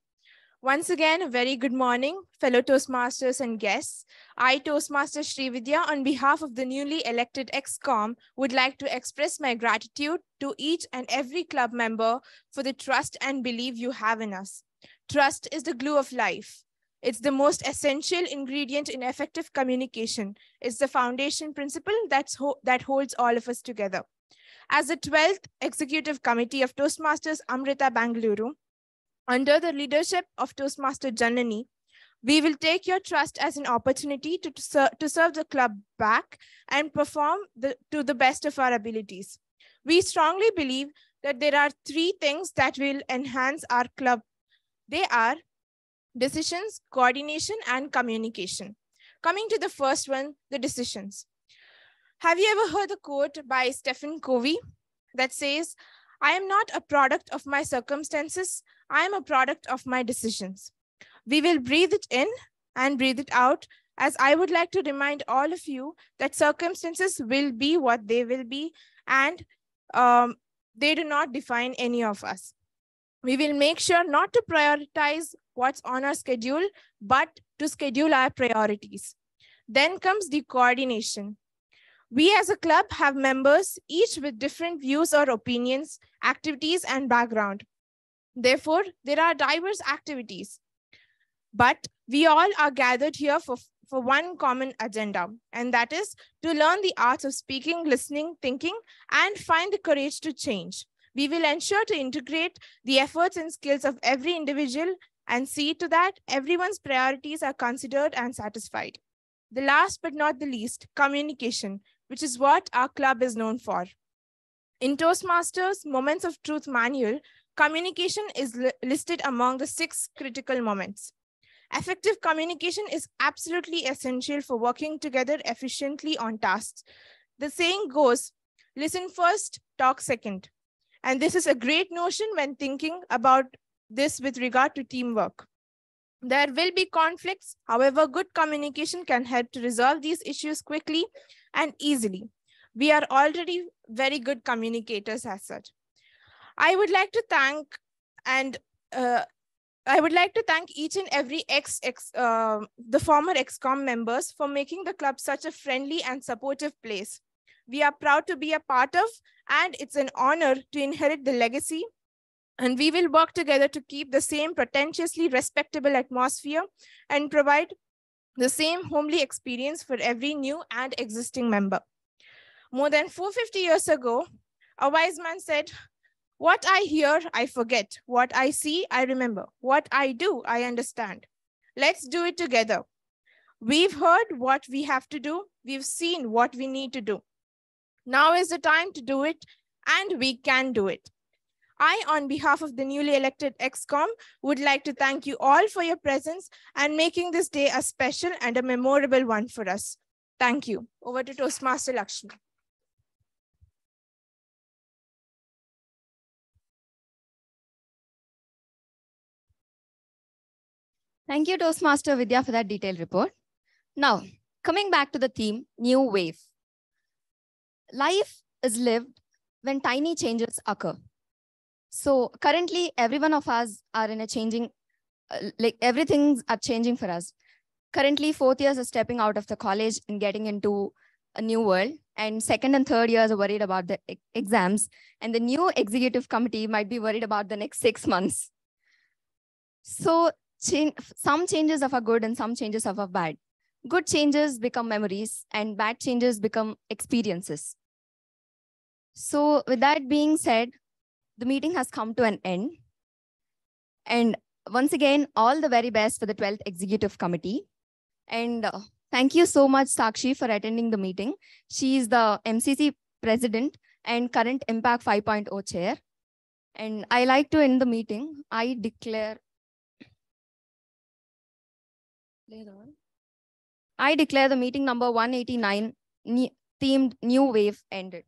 Once again, a very good morning, fellow Toastmasters and guests. I, Toastmaster Srividya, on behalf of the newly elected EXCOM, would like to express my gratitude to each and every club member for the trust and belief you have in us. Trust is the glue of life. It's the most essential ingredient in effective communication. It's the foundation principle that's ho- that holds all of us together. As the 12th Executive Committee of Toastmasters Amrita Bangalore, under the leadership of Toastmaster Janani, we will take your trust as an opportunity to, to, ser- to serve the club back and perform the, to the best of our abilities. We strongly believe that there are three things that will enhance our club. They are decisions, coordination, and communication. Coming to the first one, the decisions. Have you ever heard the quote by Stephen Covey that says, I am not a product of my circumstances, I am a product of my decisions. We will breathe it in and breathe it out, as I would like to remind all of you that circumstances will be what they will be, and um, they do not define any of us. We will make sure not to prioritize what's on our schedule, but to schedule our priorities. Then comes the coordination. We as a club have members, each with different views or opinions, activities, and background. Therefore, there are diverse activities. But we all are gathered here for, for one common agenda, and that is to learn the arts of speaking, listening, thinking, and find the courage to change. We will ensure to integrate the efforts and skills of every individual and see to that everyone's priorities are considered and satisfied. The last but not the least, communication, which is what our club is known for. In Toastmasters Moments of Truth manual, communication is li- listed among the six critical moments. Effective communication is absolutely essential for working together efficiently on tasks. The saying goes, listen first, talk second. And this is a great notion when thinking about this with regard to teamwork. There will be conflicts. However, good communication can help to resolve these issues quickly and easily. We are already very good communicators as such. I would like to thank and uh, I would like to thank each and every ex, ex uh, the former EXCOM members for making the club such a friendly and supportive place. We are proud to be a part of, and it's an honor to inherit the legacy and we will work together to keep the same pretentiously respectable atmosphere and provide the same homely experience for every new and existing member. More than 450 years ago, a wise man said, What I hear, I forget. What I see, I remember. What I do, I understand. Let's do it together. We've heard what we have to do, we've seen what we need to do. Now is the time to do it, and we can do it. I, on behalf of the newly elected EXCOM, would like to thank you all for your presence and making this day a special and a memorable one for us. Thank you. Over to Toastmaster Lakshmi. Thank you, Toastmaster Vidya, for that detailed report. Now, coming back to the theme, new wave. Life is lived when tiny changes occur. So currently, every one of us are in a changing, uh, like everything's are changing for us. Currently, fourth years are stepping out of the college and getting into a new world. And second and third years are worried about the exams. And the new executive committee might be worried about the next six months. So change, some changes are good and some changes are bad. Good changes become memories and bad changes become experiences. So with that being said, the meeting has come to an end. And once again, all the very best for the 12th Executive Committee. And uh, thank you so much, Sakshi, for attending the meeting. She is the MCC president and current Impact 5.0 chair. And I like to end the meeting. I declare. I declare the meeting number 189 themed New Wave ended.